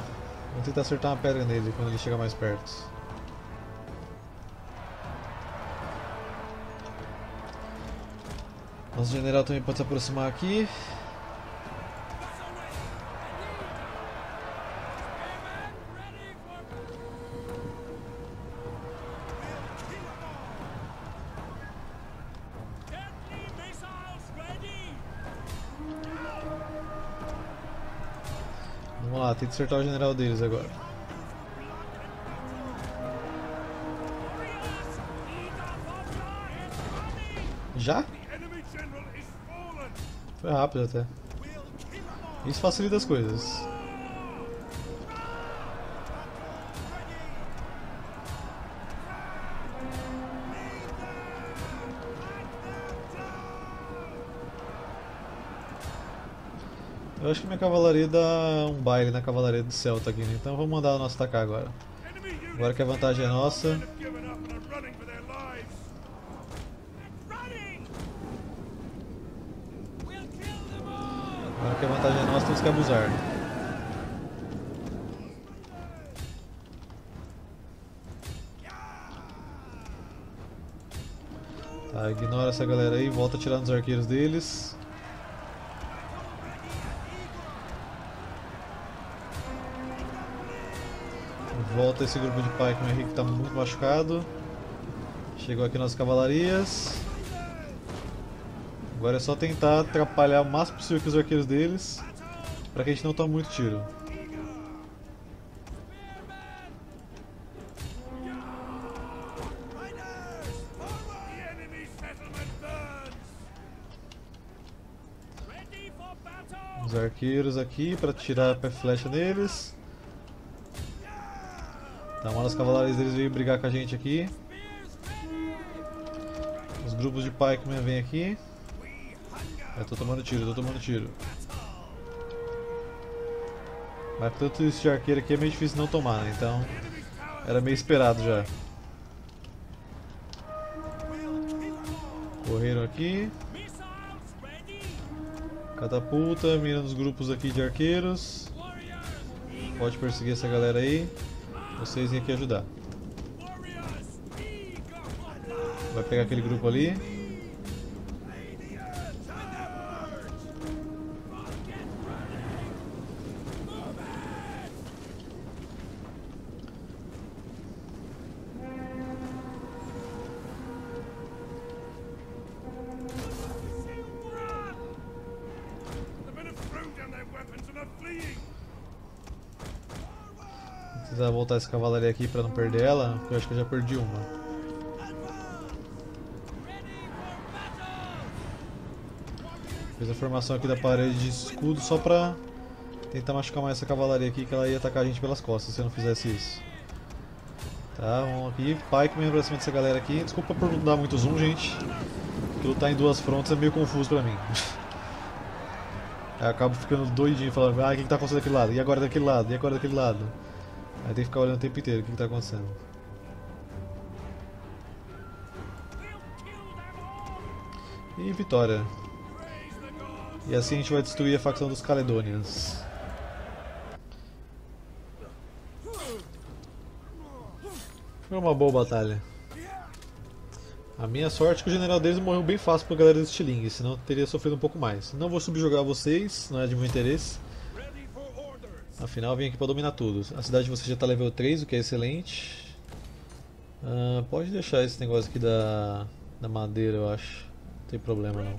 Vamos tentar acertar uma pedra nele quando ele chegar mais perto. Nosso general também pode se aproximar aqui. Tem que acertar o general deles agora. Já? Foi rápido até. Isso facilita as coisas. Eu acho que minha cavalaria dá um baile na cavalaria do Celta aqui, né? Então vamos mandar o nosso atacar agora. Agora que a vantagem é nossa. Agora que a vantagem é nossa, temos que abusar. Tá, ignora essa galera aí, volta a tirar nos arqueiros deles. Volta esse grupo de aqui que tá muito machucado. Chegou aqui nas cavalarias. Agora é só tentar atrapalhar o máximo possível os arqueiros deles, para que a gente não tome muito tiro. Os arqueiros aqui para tirar a flecha neles. Uma das cavalarias deles veio brigar com a gente aqui. Os grupos de pikeman vêm aqui. Eu tô tomando tiro, tô tomando tiro. Mas tanto isso de arqueiro aqui é meio difícil não tomar, né? Então era meio esperado já. Correram aqui. Catapulta, mira nos grupos aqui de arqueiros. Pode perseguir essa galera aí. Vocês vêm aqui ajudar. Vai pegar aquele grupo ali. Voltar essa cavalaria aqui pra não perder ela, porque eu acho que eu já perdi uma. Fiz a formação aqui da parede de escudo só pra Tentar machucar mais essa cavalaria aqui que ela ia atacar a gente pelas costas se eu não fizesse isso. Tá, vamos aqui. Pike mesmo pra cima dessa galera aqui. Desculpa por não dar muito zoom, gente. Que lutar em duas frontes é meio confuso pra mim. Eu acabo ficando doidinho falando, ah, o que, que tá acontecendo daquele lado? E agora daquele lado? E agora daquele lado? Aí tem que ficar olhando o tempo inteiro o que, que tá acontecendo. E vitória. E assim a gente vai destruir a facção dos Caledonians. Foi uma boa batalha. A minha sorte é que o general deles morreu bem fácil pra galera do Stiling, senão teria sofrido um pouco mais. Não vou subjugar vocês, não é de meu interesse. Afinal, vim aqui pra dominar tudo. A cidade de vocês já tá level 3, o que é excelente. Ah, pode deixar esse negócio aqui da, da madeira, eu acho. Não tem problema não.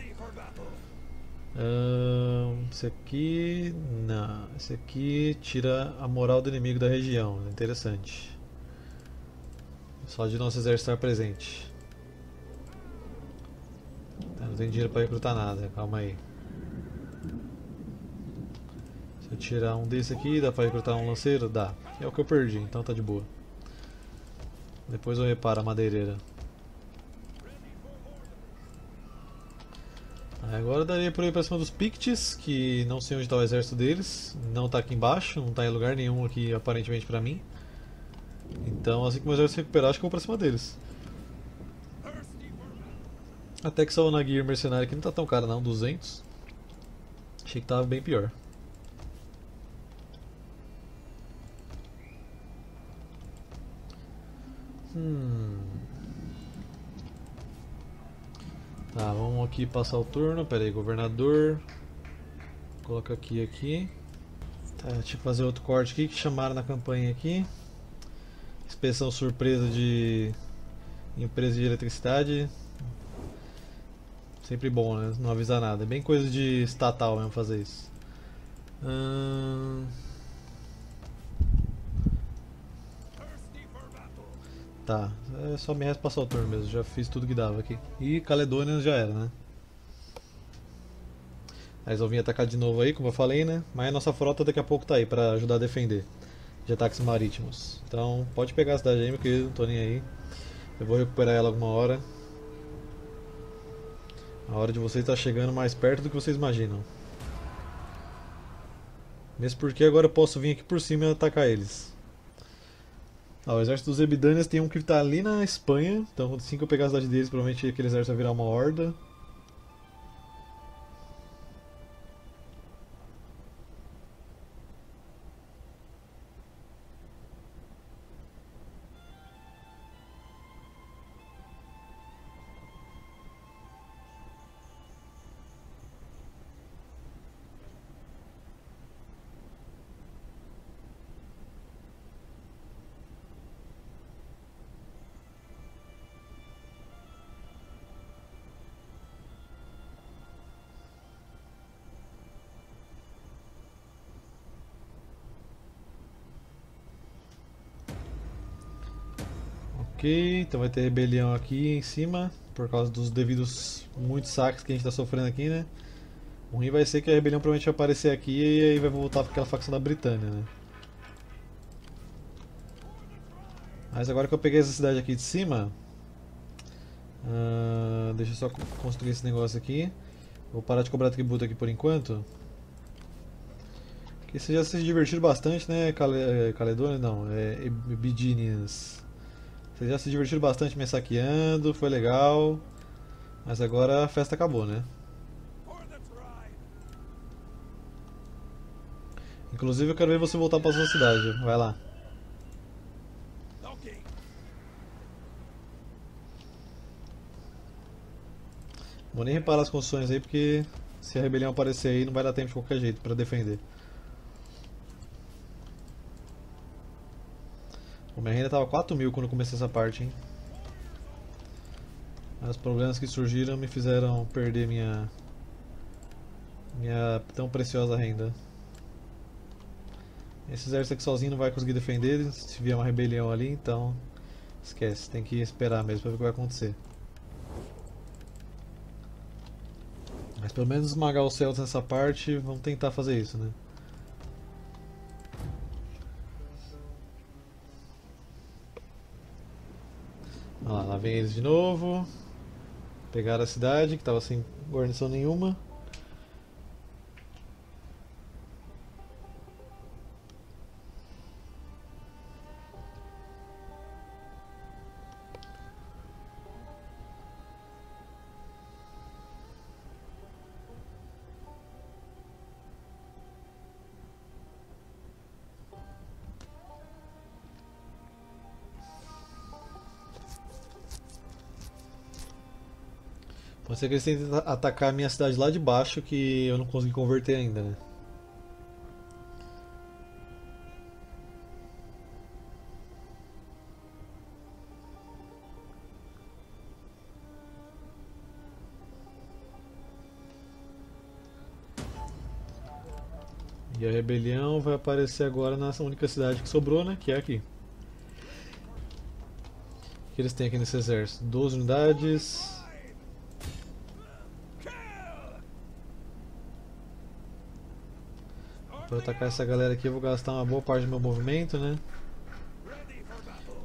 Ahn, esse aqui. Não. Esse aqui tira a moral do inimigo da região. Interessante. Só de nosso exército estar presente. Tá, não tem dinheiro pra recrutar nada, calma aí. Se tirar um desse aqui, dá pra recrutar um lanceiro? Dá. É o que eu perdi, então tá de boa. Depois eu reparo a madeireira. Aí Agora daria por ir pra cima dos Picts, que não sei onde está o exército deles. Não tá aqui embaixo, não tá em lugar nenhum aqui aparentemente pra mim. Então assim que o meu exército se recuperar, acho que eu vou pra cima deles. Até que só na Gear Mercenário aqui não tá tão caro não, 200. Achei que tava bem pior. Hum. Tá, vamos aqui passar o turno. Pera aí, governador. Coloca aqui aqui. Tá, deixa eu fazer outro corte aqui que chamaram na campanha aqui. Inspeção surpresa de empresa de eletricidade. Sempre bom, né? Não avisar nada. É bem coisa de estatal mesmo fazer isso. Ahn, tá, é só me resta passar o turno mesmo. Já fiz tudo que dava aqui. E Caledônia já era, né? Eles vão vir atacar de novo aí, como eu falei, né? Mas a nossa frota daqui a pouco tá aí pra ajudar a defender de ataques marítimos. Então pode pegar a cidade aí, meu querido, não tô nem aí. Eu vou recuperar ela alguma hora. A hora de vocês tá chegando mais perto do que vocês imaginam. Mesmo porque agora eu posso vir aqui por cima e atacar eles. Ah, o exército dos Ebidanias tem um que tá ali na Espanha, então assim que eu pegar a cidade deles, provavelmente aquele exército vai virar uma horda. Ok, então vai ter rebelião aqui em cima, por causa dos devidos muitos saques que a gente está sofrendo aqui, né? O ruim vai ser que a rebelião provavelmente vai aparecer aqui e aí vai voltar para aquela facção da Britânia, né? Mas agora que eu peguei essa cidade aqui de cima, ah, deixa eu só co- construir esse negócio aqui. Vou parar de cobrar tributo aqui por enquanto. Porque vocês já se divertiram bastante, né? Eh, Caledônia? Não, é Ebidinians. Vocês já se divertiram bastante me saqueando, foi legal. Mas agora a festa acabou, né? Inclusive eu quero ver você voltar pra sua cidade. Vai lá. Vou nem reparar as construções aí porque se a rebelião aparecer aí não vai dar tempo de qualquer jeito pra defender. Minha renda tava 4 mil quando comecei essa parte, hein? Os problemas que surgiram me fizeram perder minha minha tão preciosa renda. Esse exército aqui sozinho não vai conseguir defender se vier uma rebelião ali, então esquece, tem que esperar mesmo pra ver o que vai acontecer. Mas pelo menos esmagar os Celtas nessa parte, vamos tentar fazer isso, né? Eles de novo. Pegaram a cidade, que estava sem guarnição nenhuma. Ser que eles tentem ata- atacar a minha cidade lá de baixo que eu não consegui converter ainda, né? E a rebelião vai aparecer agora nessa única cidade que sobrou, né? Que é aqui. O que eles têm aqui nesse exército? 12 unidades. Para atacar essa galera aqui eu vou gastar uma boa parte do meu movimento, né?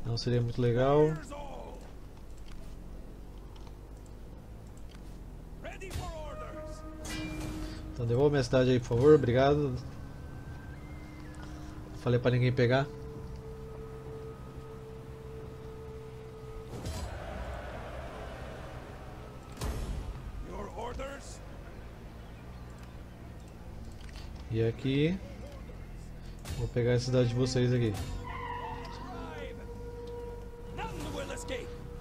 Não seria muito legal. Então devolva minha cidade aí, por favor, obrigado. Falei pra ninguém pegar. E aqui. Vou pegar a cidade de vocês aqui.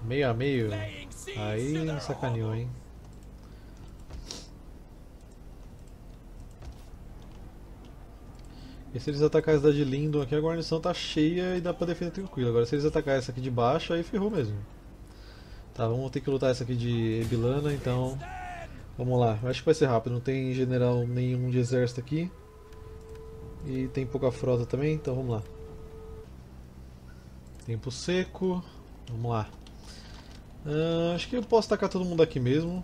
Meio a meio. Aí sacaneou, hein? E se eles atacarem a cidade de Lindon aqui, a guarnição tá cheia e dá pra defender tranquilo. Agora se eles atacarem essa aqui de baixo, aí ferrou mesmo. Tá, vamos ter que lutar essa aqui de Ebilana, então... Vamos lá, acho que vai ser rápido, não tem general nenhum de exército aqui. E tem pouca frota também, então vamos lá. Tempo seco, vamos lá. Ah, acho que eu posso tacar todo mundo aqui mesmo.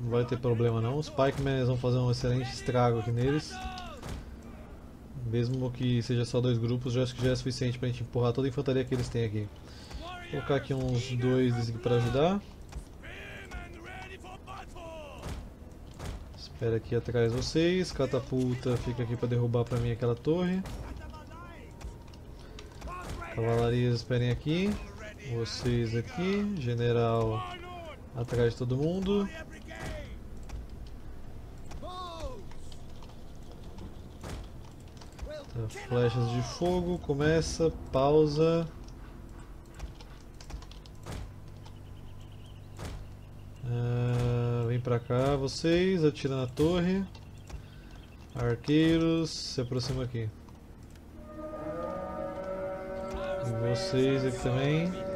Não vai ter problema não. Os Pikemen vão fazer um excelente estrago aqui neles. Mesmo que seja só dois grupos, já acho que já é suficiente pra gente empurrar toda a infantaria que eles têm aqui. Vou colocar aqui uns dois pra ajudar. Espera aqui atrás vocês. Catapulta fica aqui pra derrubar pra mim aquela torre. Cavalarias esperem aqui. Vocês aqui. General atrás de todo mundo. Tá, Flechas de fogo, começa, pausa. Ah, vem pra cá vocês, atira na torre. Arqueiros, se aproxima aqui. E vocês aqui também.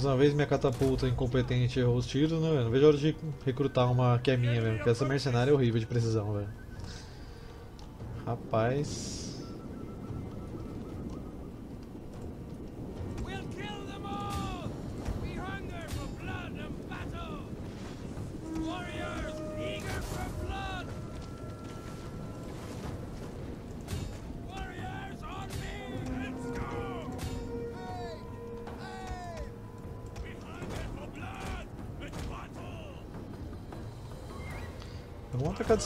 Mais uma vez minha catapulta incompetente errou os tiros, né? Não vejo a hora de recrutar uma que é minha mesmo, porque essa mercenária é horrível de precisão, velho. Rapaz.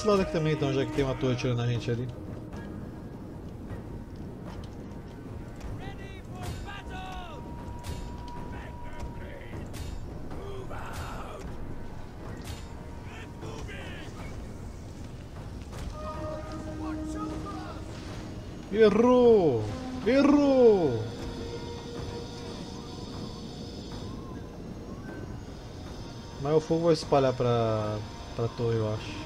Desse lado aqui também então, já que tem uma torre atirando a gente ali. Errou! Errou! Mas o fogo vai espalhar pra, pra torre, eu acho.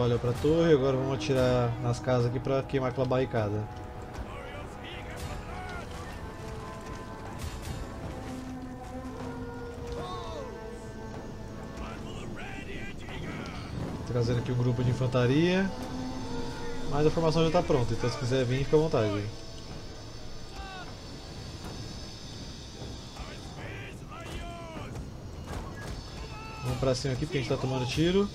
Espalhou pra torre, agora vamos atirar nas casas aqui pra queimar aquela barricada. Trazendo aqui um grupo de infantaria. Mas a formação já está pronta, então se quiser vir, fica à vontade. Vamos pra cima aqui porque a gente está tomando tiro.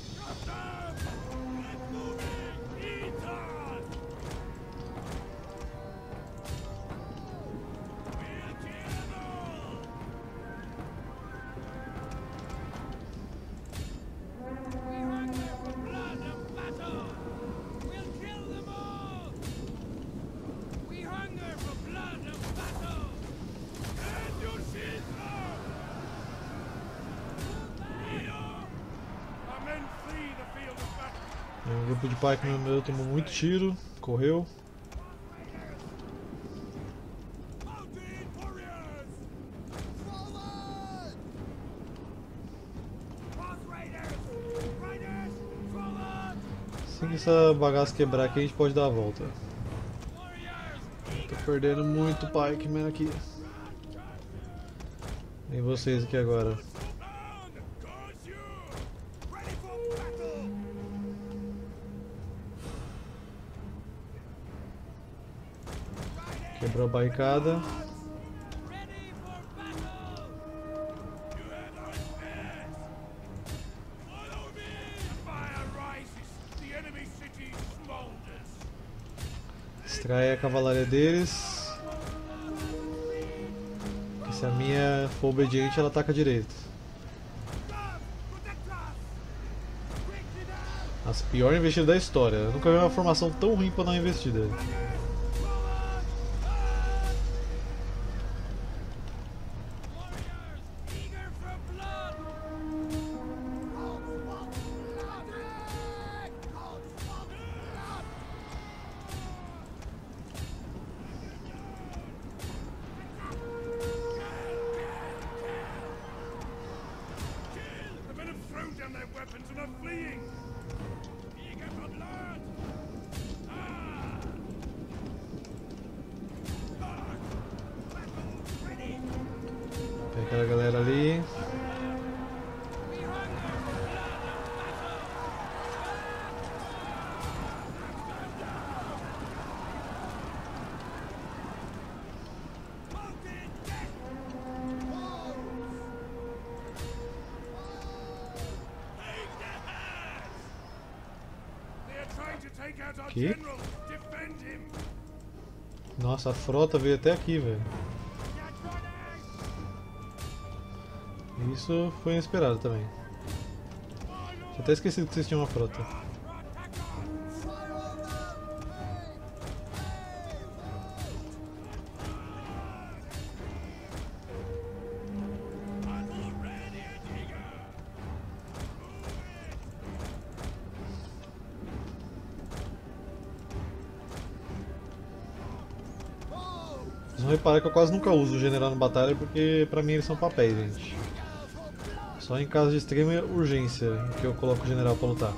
De pikeman meu tomou muito tiro, correu. Que essa bagaça quebrar aqui, a gente pode dar a volta. Tô perdendo muito pikeman aqui. E vocês aqui agora. City smolders! Extrai a cavalaria deles. Que se a minha for obediente, ela ataca direito. As pior investida da história. Eu nunca vi uma formação tão ruim pra dar uma investida. Que? Nossa, a frota veio até aqui, velho. Isso foi inesperado também. Tinha até esquecido que vocês tinham uma frota. Reparar que eu quase nunca uso o general na batalha porque pra mim eles são papéis, gente. Só em caso de extrema urgência que eu coloco o general pra lutar.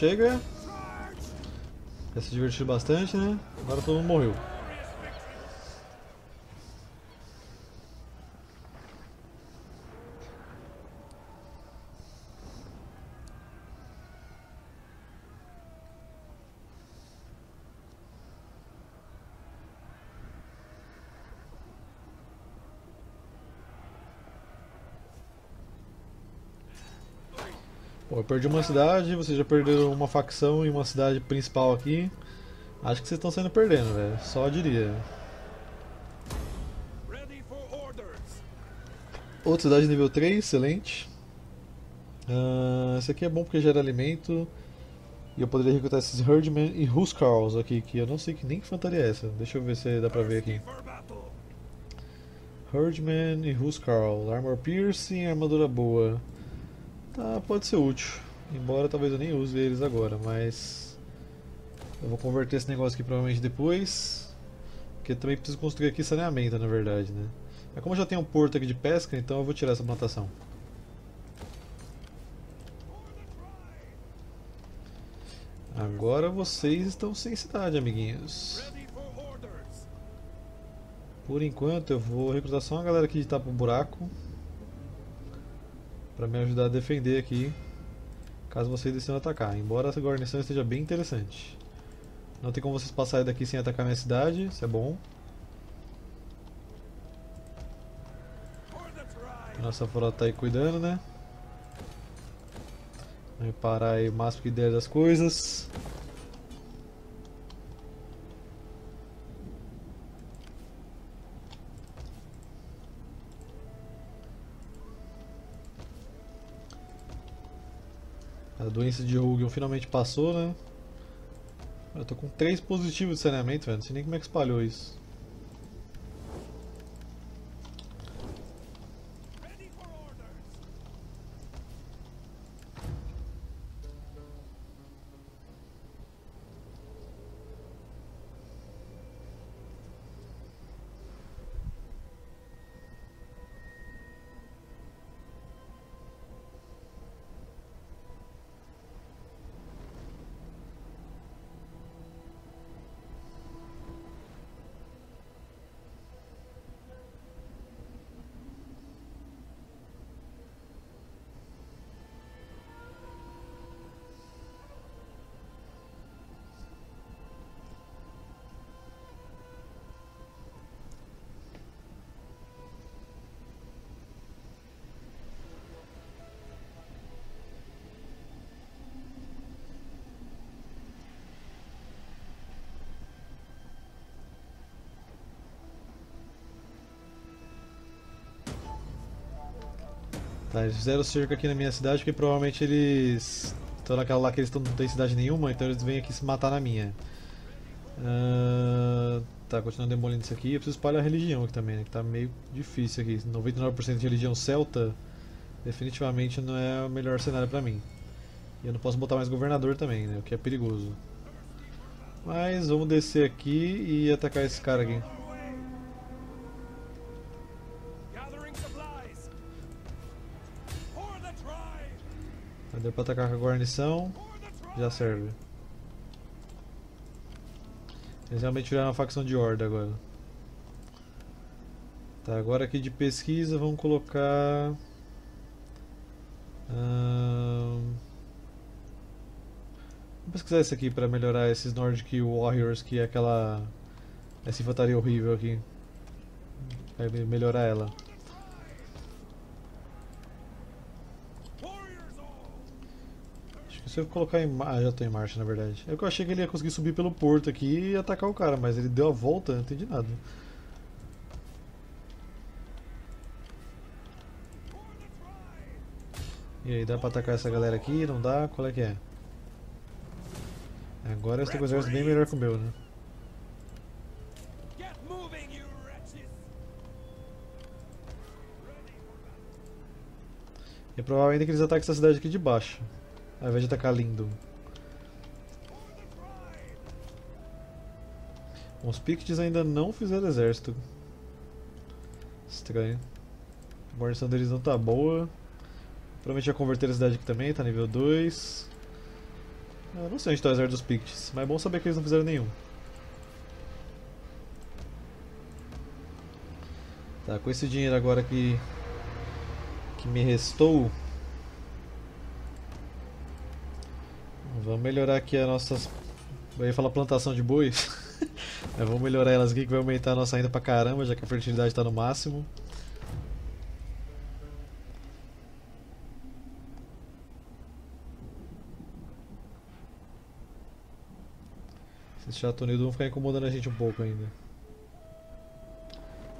Chega. Já se divertiu bastante, né? Agora todo mundo morreu. Perdi uma cidade, vocês já perderam uma facção e uma cidade principal aqui. Acho que vocês estão saindo perdendo, velho. Só diria. Outra cidade nível 3, excelente. Ah, esse aqui é bom porque gera alimento. E eu poderia recrutar esses Herdmen e Huskarls aqui, que eu não sei que nem que infantaria é essa. Deixa eu ver se dá pra ver aqui. Herdman e Huskarl. Armor Piercing, armadura boa. Tá, pode ser útil. Embora talvez eu nem use eles agora, mas. Eu vou converter esse negócio aqui provavelmente depois. Porque também preciso construir aqui saneamento, na verdade, né? Mas como eu já tenho um porto aqui de pesca, então eu vou tirar essa plantação. Agora vocês estão sem cidade, amiguinhos. Por enquanto eu vou recrutar só uma galera aqui de tapa o buraco para me ajudar a defender aqui caso vocês decidam atacar. Embora essa guarnição esteja bem interessante. Não tem como vocês passarem daqui sem atacar minha cidade, isso é bom. Nossa frota tá aí cuidando, né? Vamos aí o máximo que der das coisas. A doença de Rugion finalmente passou, né? Eu tô com 3 positivos de saneamento, velho. Não sei nem como é que espalhou isso. Tá, fizeram cerco aqui na minha cidade porque provavelmente eles estão naquela lá que eles tão, não tem cidade nenhuma, então eles vêm aqui se matar na minha. Ah, tá, continuando demolindo isso aqui. Eu preciso espalhar a religião aqui também, né, que tá meio difícil aqui. 99% de religião celta definitivamente não é o melhor cenário pra mim. E eu não posso botar mais governador também, né, o que é perigoso. Mas vamos descer aqui e atacar esse cara aqui. Deu pra atacar com a guarnição. Já serve. Eles realmente viraram uma facção de horda agora. Tá, agora aqui de pesquisa vamos colocar. ahn, Vamos pesquisar isso aqui para melhorar esses Nordic Warriors, que é aquela. Essa infantaria horrível aqui. Vai melhorar ela. Warriors all. Eu colocar em marcha. Ah, já tô em marcha na verdade. É que eu achei que ele ia conseguir subir pelo porto aqui e atacar o cara, mas ele deu a volta, não entendi nada. E aí, dá pra atacar essa galera aqui? Não dá? Qual é que é? Agora esse exército é bem melhor que o meu, né? É provável ainda que eles ataquem essa cidade aqui de baixo. Ao invés de atacar Lindo. Os Picts ainda não fizeram exército. Estranho. A guarnição deles não tá boa. Provavelmente vai converter a cidade aqui também, tá nível 2. Eu não sei onde tá o exército dos Picts, mas é bom saber que eles não fizeram nenhum. Tá, com esse dinheiro agora que, que me restou, Vamos melhorar aqui as nossas... Eu ia falar plantação de bois. é, vamos melhorar elas aqui que vai aumentar a nossa renda pra caramba, já que a fertilidade está no máximo. Esses chatonidos vão ficar incomodando a gente um pouco ainda.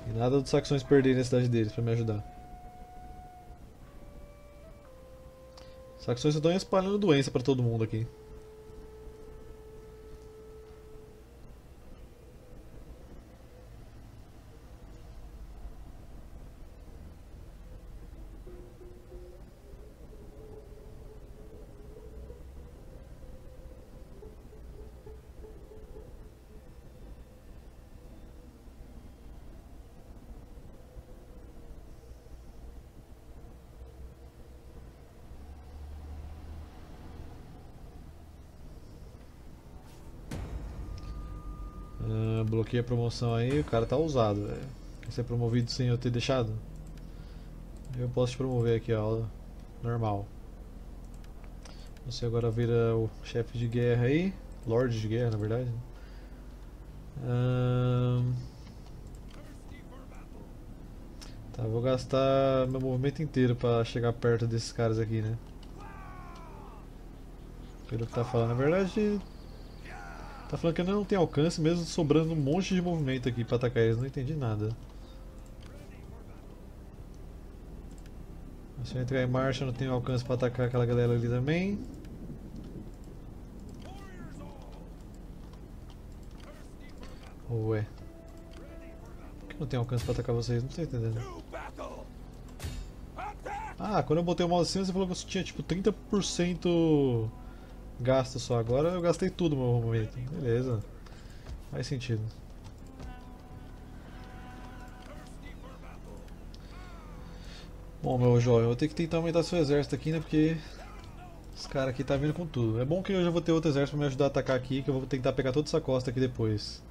E nada dos saxões perderem a cidade deles pra me ajudar. Os saxões estão espalhando doença pra todo mundo aqui. Ah, bloqueia a promoção aí, o cara tá ousado, velho. Quer ser promovido sem eu ter deixado? Eu posso te promover aqui, ó. Normal. Você agora vira o chefe de guerra aí. Lorde de guerra, na verdade. né? Tá, vou gastar meu movimento inteiro pra chegar perto desses caras aqui, né? Pelo que tá falando, na verdade. Tá falando que eu não tem alcance, mesmo sobrando um monte de movimento aqui pra atacar eles, não entendi nada. Se eu entrar em marcha, não tenho alcance pra atacar aquela galera ali também. Ué. Por que não tenho alcance pra atacar vocês? Não tô entendendo. Ah, quando eu botei o mouse assim, você falou que eu tinha tipo 30% gasto só. Agora eu gastei tudo no meu momento. Beleza. Faz sentido. Bom, meu jovem, eu vou ter que tentar aumentar seu exército aqui, né? Porque os caras aqui tá vindo com tudo. É bom que eu já vou ter outro exército pra me ajudar a atacar aqui, que eu vou tentar pegar toda essa costa aqui depois.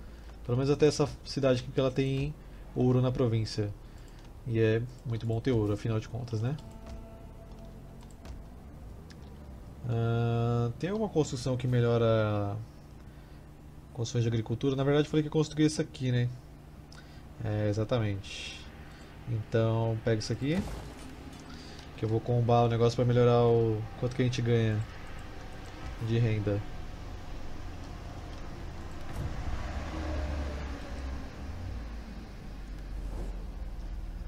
Pelo menos até essa cidade aqui, porque ela tem ouro na província. E é muito bom ter ouro, afinal de contas, né? Ah, tem alguma construção que melhora construções de agricultura? Na verdade, eu falei que eu construí isso aqui, né? É, exatamente. Então, pega isso aqui. Que eu vou combar o negócio para melhorar o quanto que a gente ganha de renda.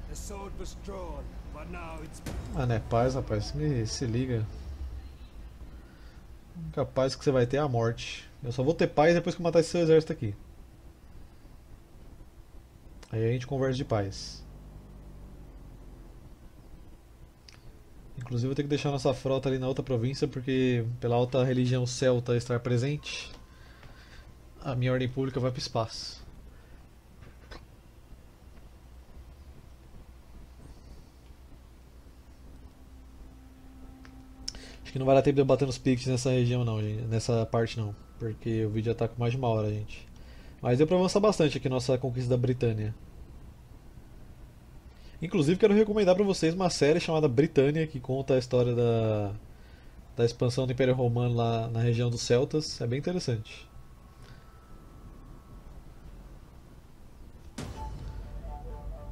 The sword was drawn, but now it's Mano, é paz, rapaz. Me, se liga. Única paz que você vai ter é a morte. Eu só vou ter paz depois que eu matar esse seu exército aqui. Aí a gente conversa de paz. Inclusive eu ter que deixar nossa frota ali na outra província porque pela alta religião celta estar presente, a minha ordem pública vai para o espaço. Acho que não vai dar tempo de eu bater nos piques nessa região não, gente, nessa parte não, porque o vídeo já tá com mais de uma hora, gente. Mas deu pra avançar bastante aqui nossa conquista da Britânia. Inclusive quero recomendar pra vocês uma série chamada Britânia, que conta a história da, da expansão do Império Romano lá na região dos Celtas. É bem interessante.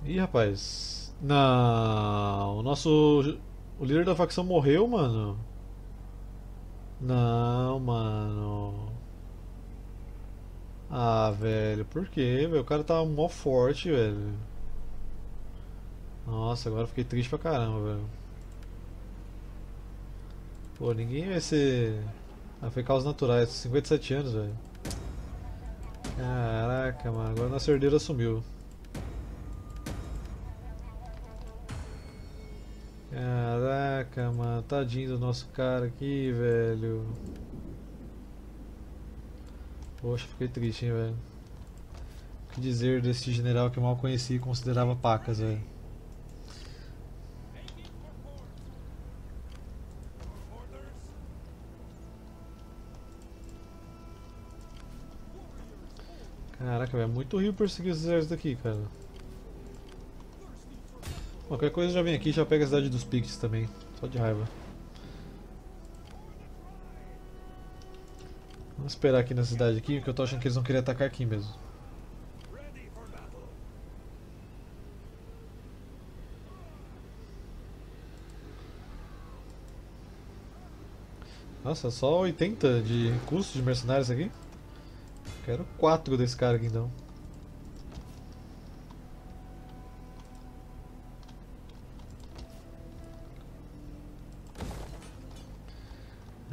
Ih, rapaz. Não, o nosso. O líder da facção morreu, mano. Não, mano. Ah, velho, por quê, velho? O cara tá mó forte, velho. Nossa, agora fiquei triste pra caramba, velho. Pô, ninguém vai ser. Ah, foi causas naturais, 57 anos, velho. Caraca, mano, agora nossa herdeira sumiu. Caraca, mano, tadinho do nosso cara aqui, velho. Poxa, fiquei triste, hein, velho. O que dizer desse general que mal conheci e considerava pacas, velho. Caraca, velho, é muito rio perseguir esses exércitos aqui, cara. Qualquer coisa já vem aqui e já pega a cidade dos Picts também. Só de raiva. Vamos esperar aqui na cidade aqui, porque eu tô achando que eles vão querer atacar aqui mesmo. Nossa, só 80 de custo de mercenários aqui? Quero quatro desse cara aqui então.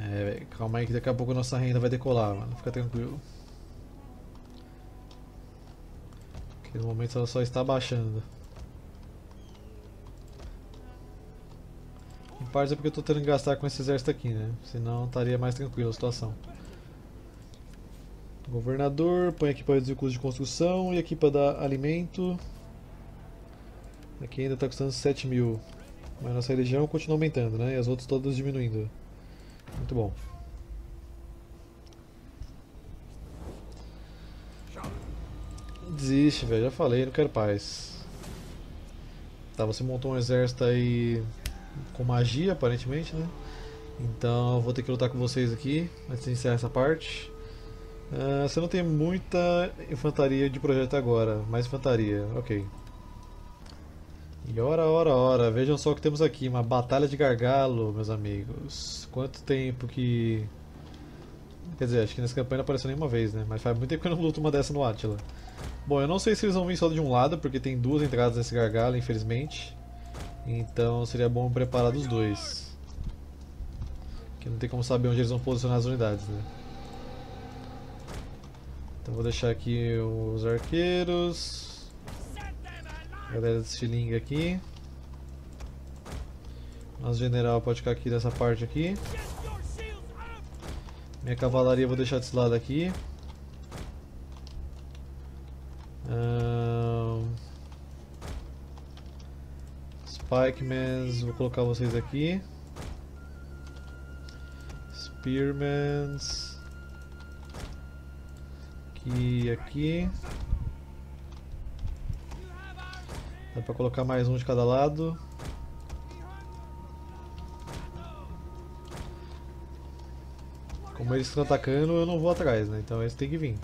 É, calma aí que daqui a pouco nossa renda vai decolar, mano. Fica tranquilo. Porque no momento ela só está baixando. Em parte é porque eu tô tendo que gastar com esse exército aqui, né? Senão estaria mais tranquila a situação. Governador, põe equipamentos e custos de construção e aqui para dar alimento. Aqui ainda está custando 7 mil. Mas nossa religião continua aumentando, né? E as outras todas diminuindo. Muito bom. Desiste, velho. Já falei, não quero paz. Tá, você montou um exército aí com magia, aparentemente, né? Então vou ter que lutar com vocês aqui antes de encerrar essa parte. Ah, você não tem muita infantaria de projeto agora, mais infantaria, ok. E ora, ora, ora, vejam só o que temos aqui, uma batalha de gargalo, meus amigos. Quanto tempo que... Quer dizer, acho que nessa campanha não apareceu nenhuma vez, né? Mas faz muito tempo que eu não luto uma dessa no Attila. Bom, eu não sei se eles vão vir só de um lado, porque tem duas entradas nesse gargalo, infelizmente. Então seria bom preparar dos dois. Que não tem como saber onde eles vão posicionar as unidades, né? Então vou deixar aqui os arqueiros. Galera de estilingue aqui. Nosso general pode ficar aqui nessa parte aqui. Minha cavalaria eu vou deixar desse lado aqui. Ahn, Spikemans, vou colocar vocês aqui. Spearmans. Aqui aqui. Dá pra colocar mais um de cada lado. Como eles estão atacando, eu não vou atrás, né? Então eles têm que vir.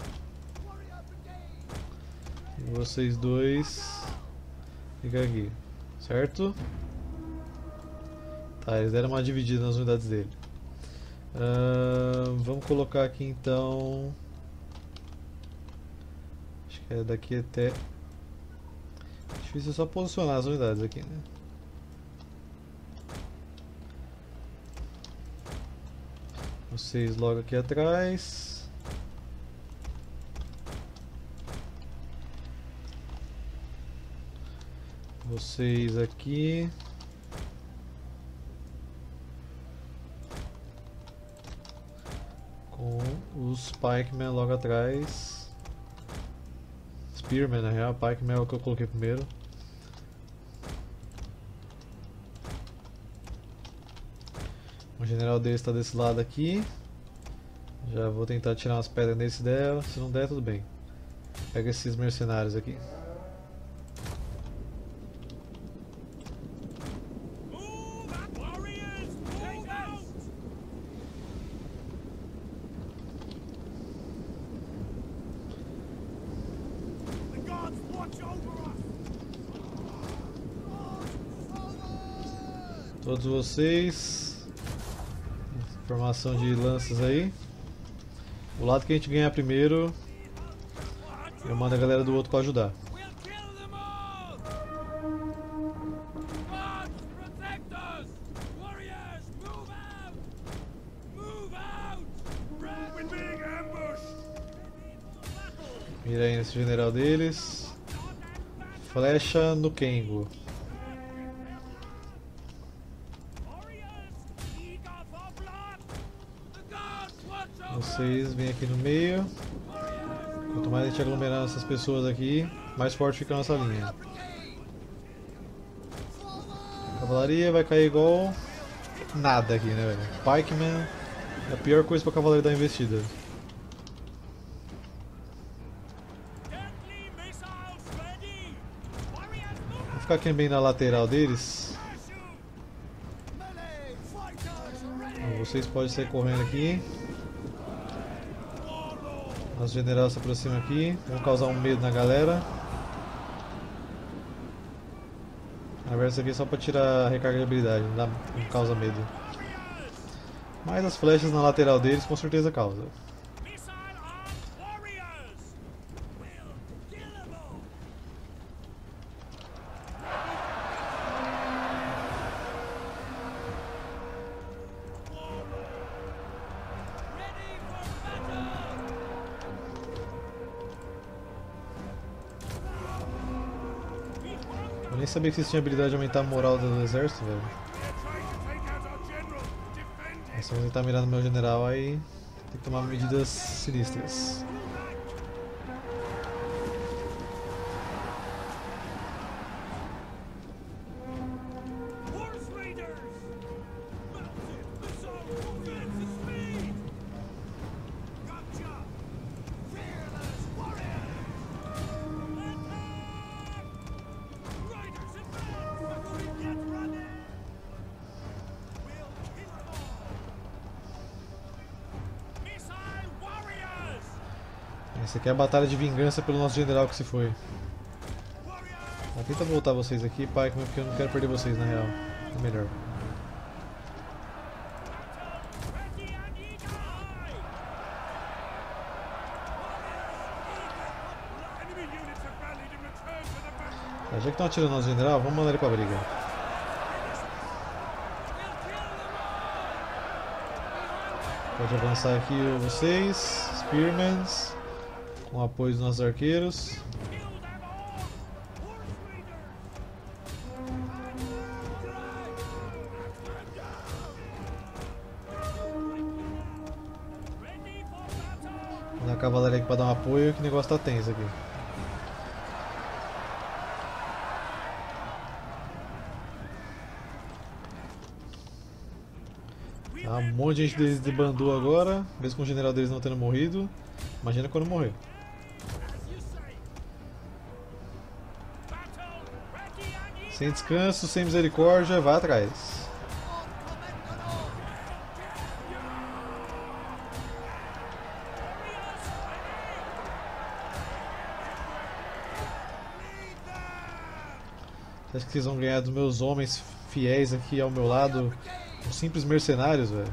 Vocês dois ficam aqui, certo? Tá, eles deram uma dividida nas unidades dele. Ahn, vamos colocar aqui então. Acho que é daqui até. Difícil só posicionar as unidades aqui, né? Vocês logo aqui atrás. Vocês aqui. Com os Pikemen logo atrás. Spearman, na real, Pikeman é o que eu coloquei primeiro. General dele está desse lado aqui. Já vou tentar tirar umas pedras nesse dela. Se não der, tudo bem. Pega esses mercenários aqui. Move out, Formação de lanças aí. O lado que a gente ganhar primeiro, eu mando a galera do outro para ajudar. Mira aí nesse general deles. Flecha no Kengo. Vocês vêm aqui no meio. Quanto mais a gente aglomerar essas pessoas aqui, mais forte fica a nossa linha. Cavalaria vai cair igual nada aqui, né, velho? Pikeman é a pior coisa pra cavalaria dar investida. Vou ficar aqui bem na lateral deles. vocês podem sair correndo aqui. Nosso general se aproxima aqui. Vamos causar um medo na galera. Na verdade, isso aqui é só pra tirar a recarga de habilidade, não, dá, não causa medo. Mas as flechas na lateral deles com certeza causa. Sabia que vocês tinham habilidade de aumentar a moral do exército, velho. Mas se você tá mirando no meu general aí, tem que tomar medidas sinistras. Aqui é a batalha de vingança pelo nosso general que se foi. Tenta voltar vocês aqui, pai, porque eu não quero perder vocês na real. É melhor. Já que estão atirando no nosso general, vamos mandar ele pra briga. Pode avançar aqui vocês, Spearmans, com apoio dos nossos arqueiros. Mandar cavalaria aqui pra dar um apoio, que negócio tá tenso aqui. Tá, um monte de gente deles debandou agora, mesmo com o general deles não tendo morrido. Imagina quando morrer. Sem descanso, sem misericórdia, vai atrás. Você que vão ganhar dos meus homens fiéis aqui ao meu lado? Os simples mercenários, velho.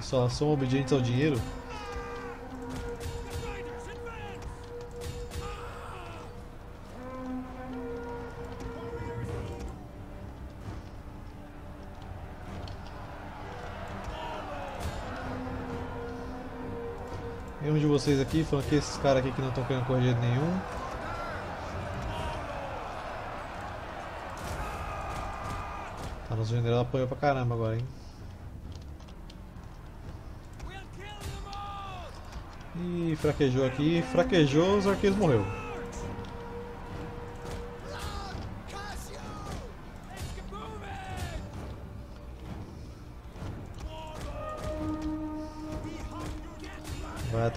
Só são obedientes ao dinheiro? Vocês aqui falando que esses caras aqui que não estão querendo correr de nenhum. Tá, nosso general apoiou pra caramba agora, hein? Ih, fraquejou aqui. Fraquejou, os arqueiros morreu.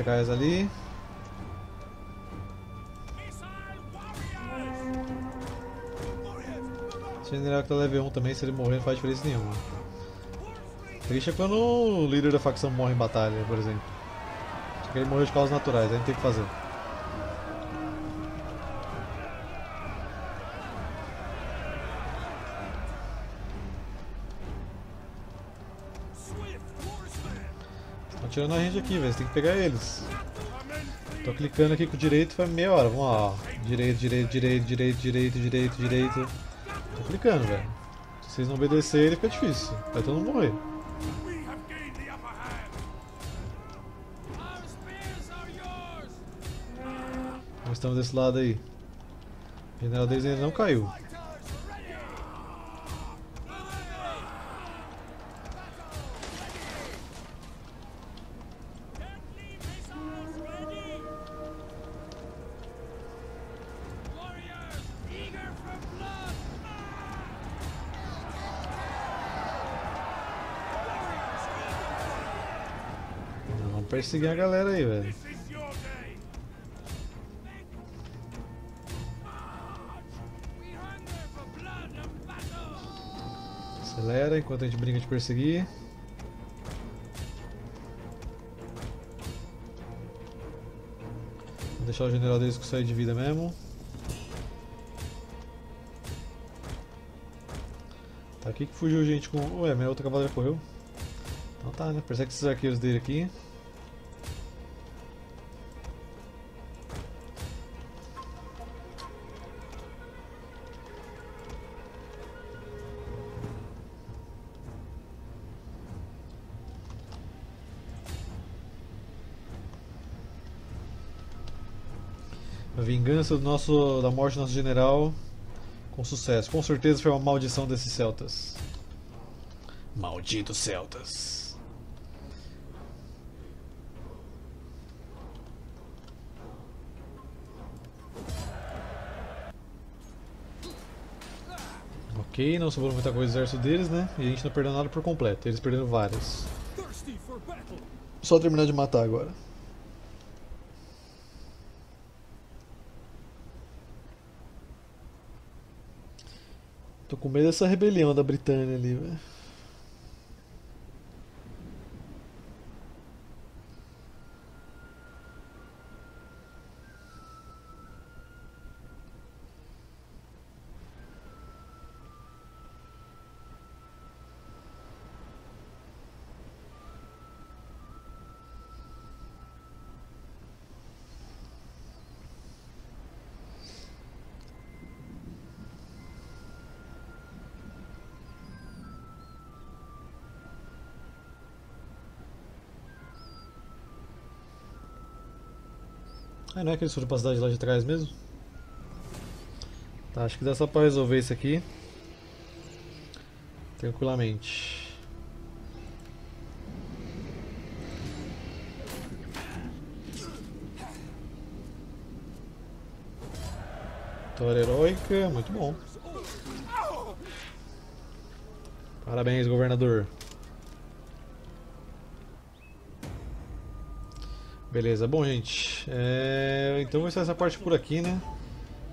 Vai atrás ali. General que level 1 também, se ele morrer não faz diferença nenhuma. Triste é quando o líder da facção morre em batalha, por exemplo. Só que ele morreu de causas naturais, aí não tem o que fazer. Estão tirando a gente aqui, velho. Você tem que pegar eles. Tô clicando aqui com o direito faz meia hora. Vamos lá. Direito, direito, direito, direito, direito, direito, direito. Tô clicando, velho. Se vocês não obedecerem, fica difícil. Vai todo mundo morrer. Nós estamos desse lado aí. O general deles ainda não caiu. Perseguir a galera aí, velho. Acelera enquanto a gente brinca de perseguir. Vou deixar o general deles com sair de vida mesmo. Tá aqui que fugiu gente com. Ué, minha outra cavaleira correu. Então tá, né? Persegue esses arqueiros dele aqui. Vingança do nosso, da morte do nosso general Com sucesso. Com certeza foi uma maldição desses celtas. Malditos celtas. Ok, não sobrou muita coisa do exército deles, né? E a gente não perdeu nada por completo. Eles perderam battle. Só terminar de matar agora. Tô com medo dessa rebelião da Britânia ali, velho. Ah, não é aquele sul pra cidade lá de trás mesmo? Tá, acho que dá só pra resolver isso aqui. Tranquilamente. Vitória heróica, muito bom. Parabéns, governador. Beleza, bom gente, é... então vou encerrar essa parte por aqui, né?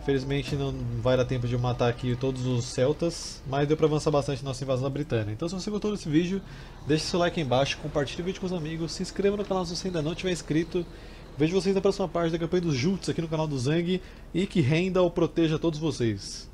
Infelizmente não vai dar tempo de matar aqui todos os celtas, mas deu pra avançar bastante na nossa invasão da Britânia. Então se você gostou desse vídeo, deixe seu like aí embaixo, compartilhe o vídeo com os amigos, se inscreva no canal se você ainda não tiver inscrito. Vejo vocês na próxima parte da campanha dos Jutsu aqui no canal do Zang e que renda ou proteja todos vocês.